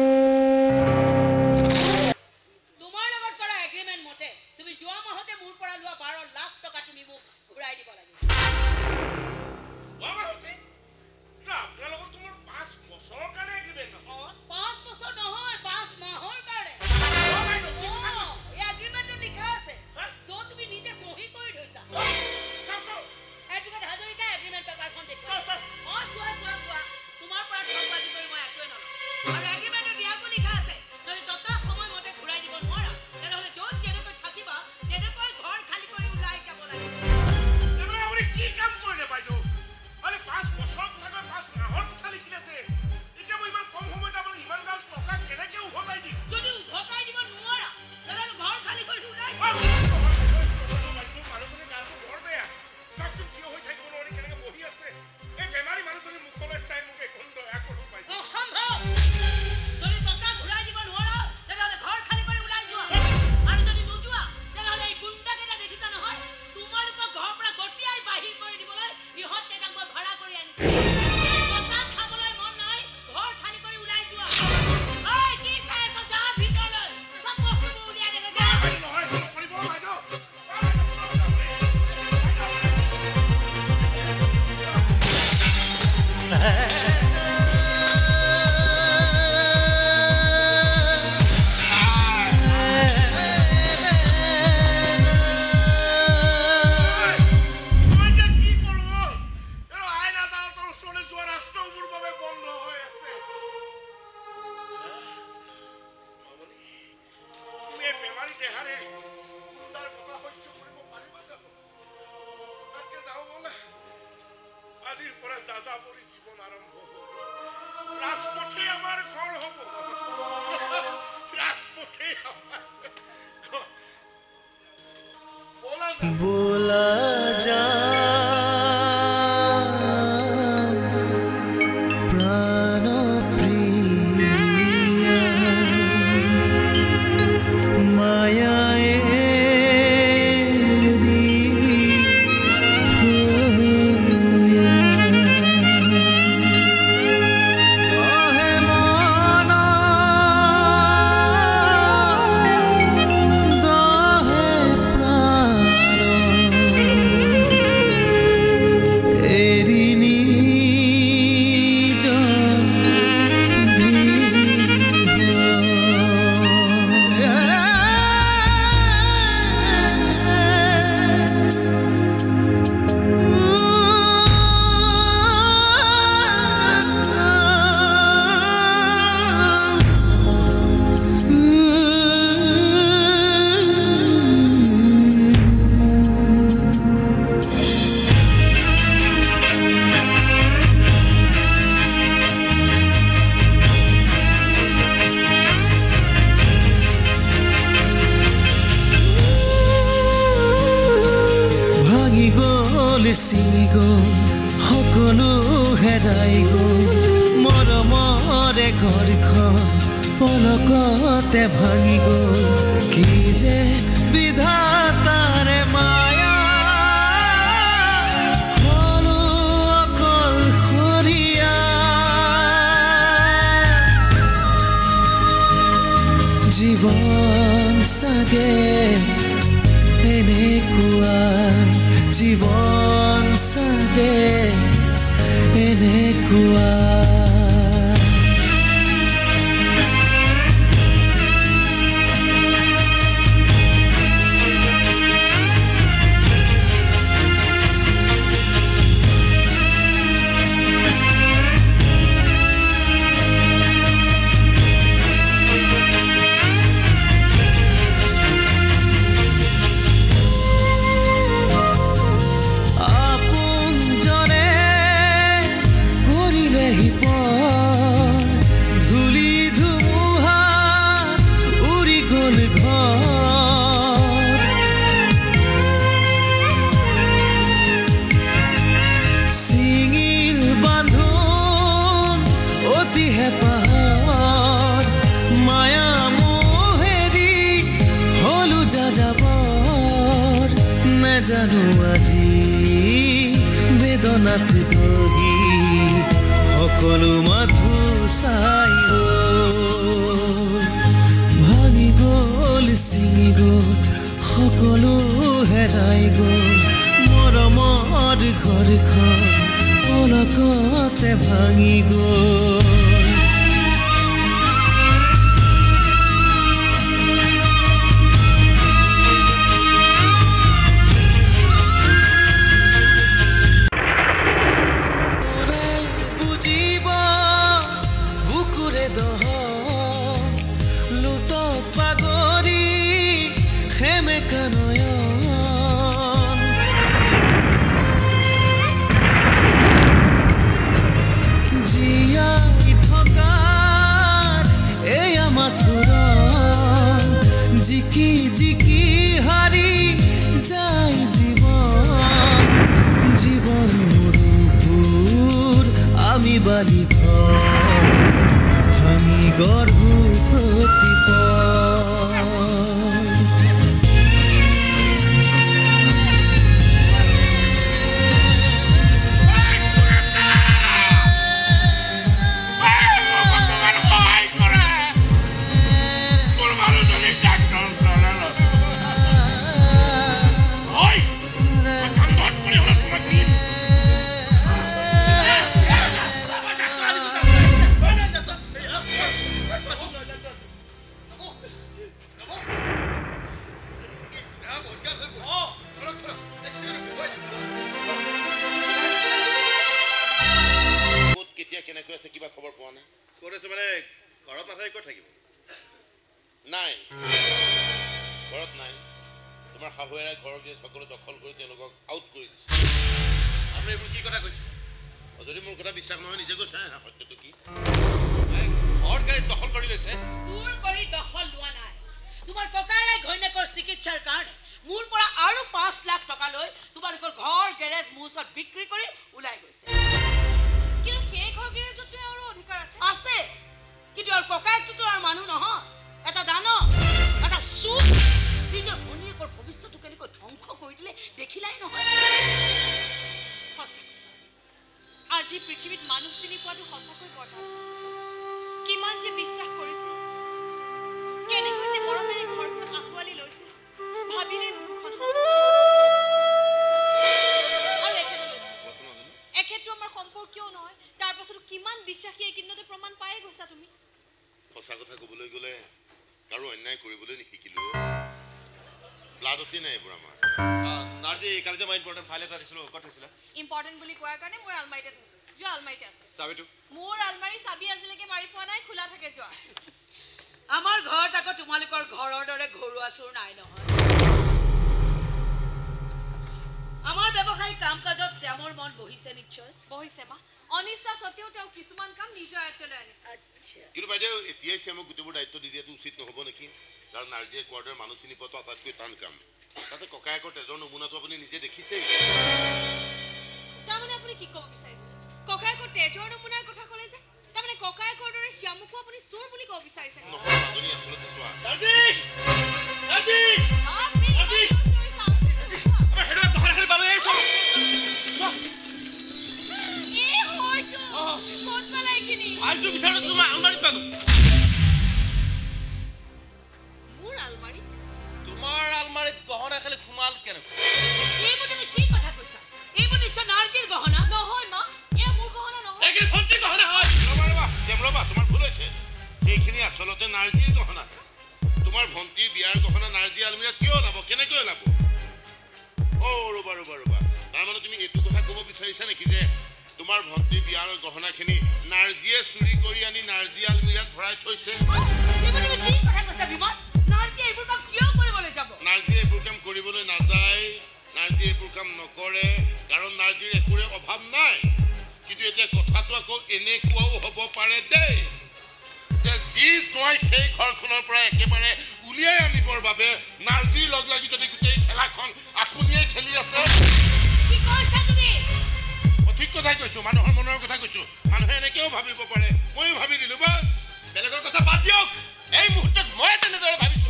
G: দৰে ঘৰুৱা চোৰ নাই নহয়। আমাৰ ব্যৱসায়িক কাম কাজত শ্যামৰ মন বহিছে নিশ্চয়।
F: বহিছে বা অনিচ্ছা স্বত্তেও তেওঁ কিছুমান কাম নিজৰ আয়ত্তলৈ আনিছে।
D: কিন্তু বাইদেউ এতিয়াই চিয়ামক গোটেইবোৰ দায়িত্ব দি দিয়াটো উচিত নহ'ব নেকি? কাৰণ নাৰ্জীয়ে কোৱাৰ দৰে মানুহ চিনি পোৱাটো আটাইতকৈ টান কাম। তাতে ককায়েকৰ তেজৰ নমুনাটো আপুনি নিজে দেখিছেই।
F: তাৰমানে আপুনি কি ক'ব বিচাৰিছে? ককায়েকৰ তেজৰ নমুনাৰ কথা ক'লে যে তাৰমানে ককায়েকৰ দৰে শ্যামকো আপুনি চোৰ বুলি ক'ব বিচাৰিছে?
D: নহয় মাজনী আচলতে চোৱা।
F: আপুনি ইমান জোৰ-চোৰ চাওকচোন। এই হয়তো। ক'ত পালা এইখিনি?
B: ফাইলটো বিচাৰোঁ তোমাৰ আলমাৰীত পালোঁ।
F: মোৰ আলমাৰীত?
B: তোমাৰ আলমাৰীত গহনা খালি সোমাল কেনেকৈ
G: এইবোৰ তুমি কি কথা কৈছা? এইবোৰ নিশ্চয় নাৰ্জীৰ গহনা।
F: নহয় মা এয়া মোৰ গহনা নহয়।
B: এইখিনি ভণ্টি গহনা হয়।
D: ৰ'বা তোমাৰ ভুল হৈছে। সেইখিনি আচলতে নাৰ্জীৰ গহনা। তোমাৰ ভণ্টিৰ বিয়াৰ গহনা নাৰ্জী আলমিৰাত কিয় ওলাব? কেনেকৈ ওলাব? অ' ৰ'বা ৰ'বা ৰ'বা। তাৰমানে তুমি এইটো কথা ক'ব বিচাৰিছা নেকি যে তোমাৰ ভণ্টিৰ বিয়াৰ গহনাখিনি নাৰ্জীয়ে চুৰি কৰি আনি নাৰ্জী আলমিৰাত ভৰাই থৈছে?
G: নাৰ্জীয়ে এইবোৰ কাম কৰিবলৈ
D: নাযায়। নাৰ্জীয়ে এইবোৰ কাম নকৰে কাৰণ নাৰ্জীৰ একোৰে অভাৱ নাই। কিন্তু এতিয়া কথাটো আকৌ এনেকুৱাও হ'ব পাৰে দেই যে যি জোঁৱাই সেই ঘৰখনৰ পৰা একেবাৰে উলিয়াই আনিবৰ বাবে নাৰ্জীৰ লগ লাগি যদি গোটেই খেলাখন আপুনিয়ে খেলি আছে।
G: কি কৈছা তুমি?
D: মই ঠিক কথাই কৈছো মানুহৰ মনৰ কথা কৈছো। মানুহে এনেকেও ভাবিব পাৰে। ময়ো ভাবি দিলো বাছ।
B: বেলেগৰ কথা বাদ দিয়ক। এই মুহূৰ্তত মই তেনেদৰে ভাবিছোঁ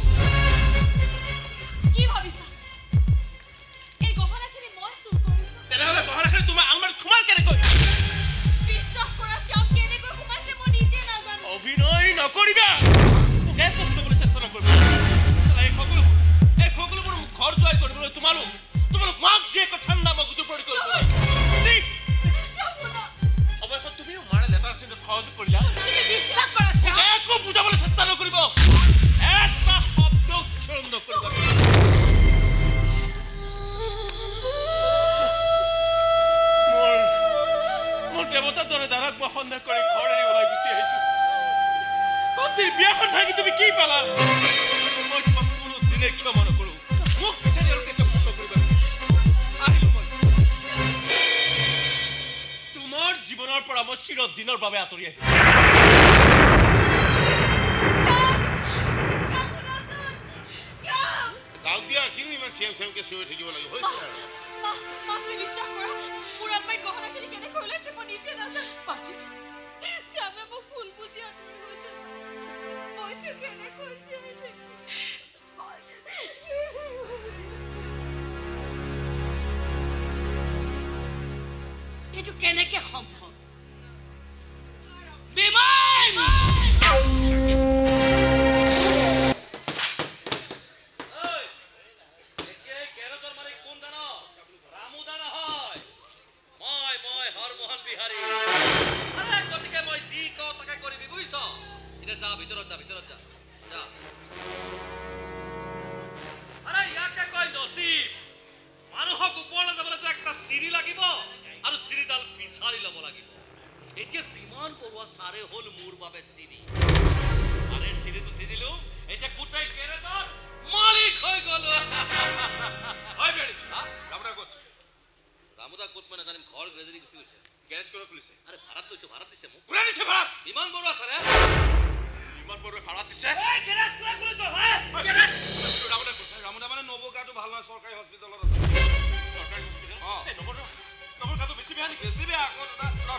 B: তেনেহ'লে গহনাখিনি তোমাৰ আলমাৰীত সোমাল কেনেকৈ অভিনয় নকৰিবা মোক একো শুনিবলৈ চেষ্টা নকৰিবা এই সকলোবোৰ এই সকলোবোৰ ঘৰ জয় কৰিবলৈ তোমালোক তোমালোক মাক জীয়েকৰ ঠাণ্ডা মগজু পৰি কৰিব অৱশ্যে তুমিও মাৰে লেটাৰ চিন্তাত সহযোগ কৰিলা একো বুজাবলৈ চেষ্টা নকৰিব এটা শব্দ উচ্চাৰণ নকৰিবা দেৱতাৰ দৰে দাদাক মই সন্দেহ কৰি ঘৰ এৰি ওলাই গুচি আহিছো ভণ্টিৰ বিয়াখন ভাঙি তুমি কি পালা মই তোমাক কোনো দিনে ক্ষমা নকৰো মোক বিচাৰি আৰু কেতিয়া ফোন নকৰিবা আহিলো মই তোমাৰ জীৱনৰ পৰা মই চিৰদিনৰ বাবে আঁতৰি আহিম
D: যাওক দিয়া কিনো ইমান চিয়াম চিয়ামকে চিঞৰি থাকিব লাগে হৈছে আৰু
F: নাজানো পাচি শ্যামে মোক ভুল বুজি আঁতৰি গৈছে মইতো কেনেকৈ জীয়াই থাকিম
G: এইটো কেনেকে সম্ভৱ বিমান!
K: বিচাৰি ল'ব লাগিব। এতিয়া বিমান বৰুৱা ছাৰে হ'ল মোৰ বাবে চিৰি। আৰে চিৰিত উঠি দিলো। এতিয়া কোটাই মালিক হৈ গ'লো। ৰামদা ক'ত? মানে জানিম ঘৰ গ্ৰেজেৰি গুচি গৈছে। গেৰেজ কৰা খুলিছে?
B: আৰে ভাড়াত লৈছো ভাড়াত দিছে মোক।
K: ঘূৰাই দিছে ভাড়াত?
B: বিমান বৰুৱা ছাৰে।
K: বিমান বৰুৱাই ভাড়াত দিছে? ৰামদা
B: মানে নৱগাটো ভাল নহয় চৰকাৰী হস্পিটেলত
K: চৰকাৰী হস্পিটেল? অঁ। 너물 가도
B: 몇십이 하니까
K: 몇십이야 그거 나 그거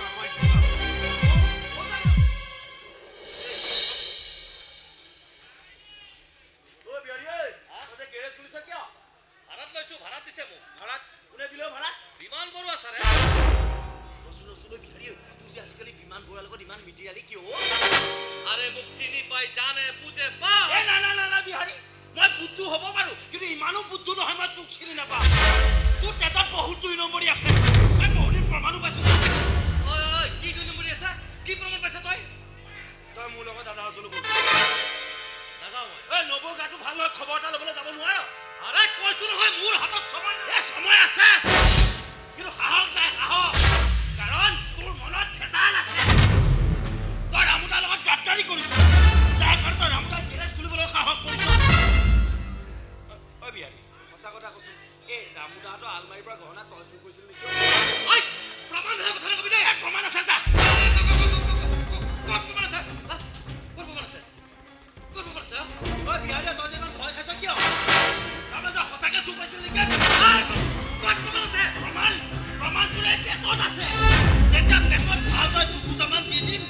K: মই বুদ্ধু নহয় মই তোক চিনি নাপাওঁ তোৰ তেজত বহুত দুই নম্বৰী আছে। মই বহুদিন প্ৰমাণো
B: কি দুই নম্বৰী আছে? কি প্ৰমাণ পাইছ তই?
K: তই মোৰ লগত দাদা
B: আছিলো
K: এই নবৌ গাটো ভাল হয় খবৰ এটা ল'বলৈ যাব নোৱাৰ।
B: আৰে নহয় মোৰ হাতত সময়
K: এই সময় আছে। কিন্তু সাহস নাই সাহস। কাৰণ তোৰ মনত আছে। তই লগত কাৰণে তই গেৰেজ খুলিবলৈ সাহস
B: প্ৰমাণ
K: প্ৰমাণ তোৰ পেটত আছে। যেতিয়া পেটত ভাল
Q: হয়
G: দুকুজমান দি
K: দিম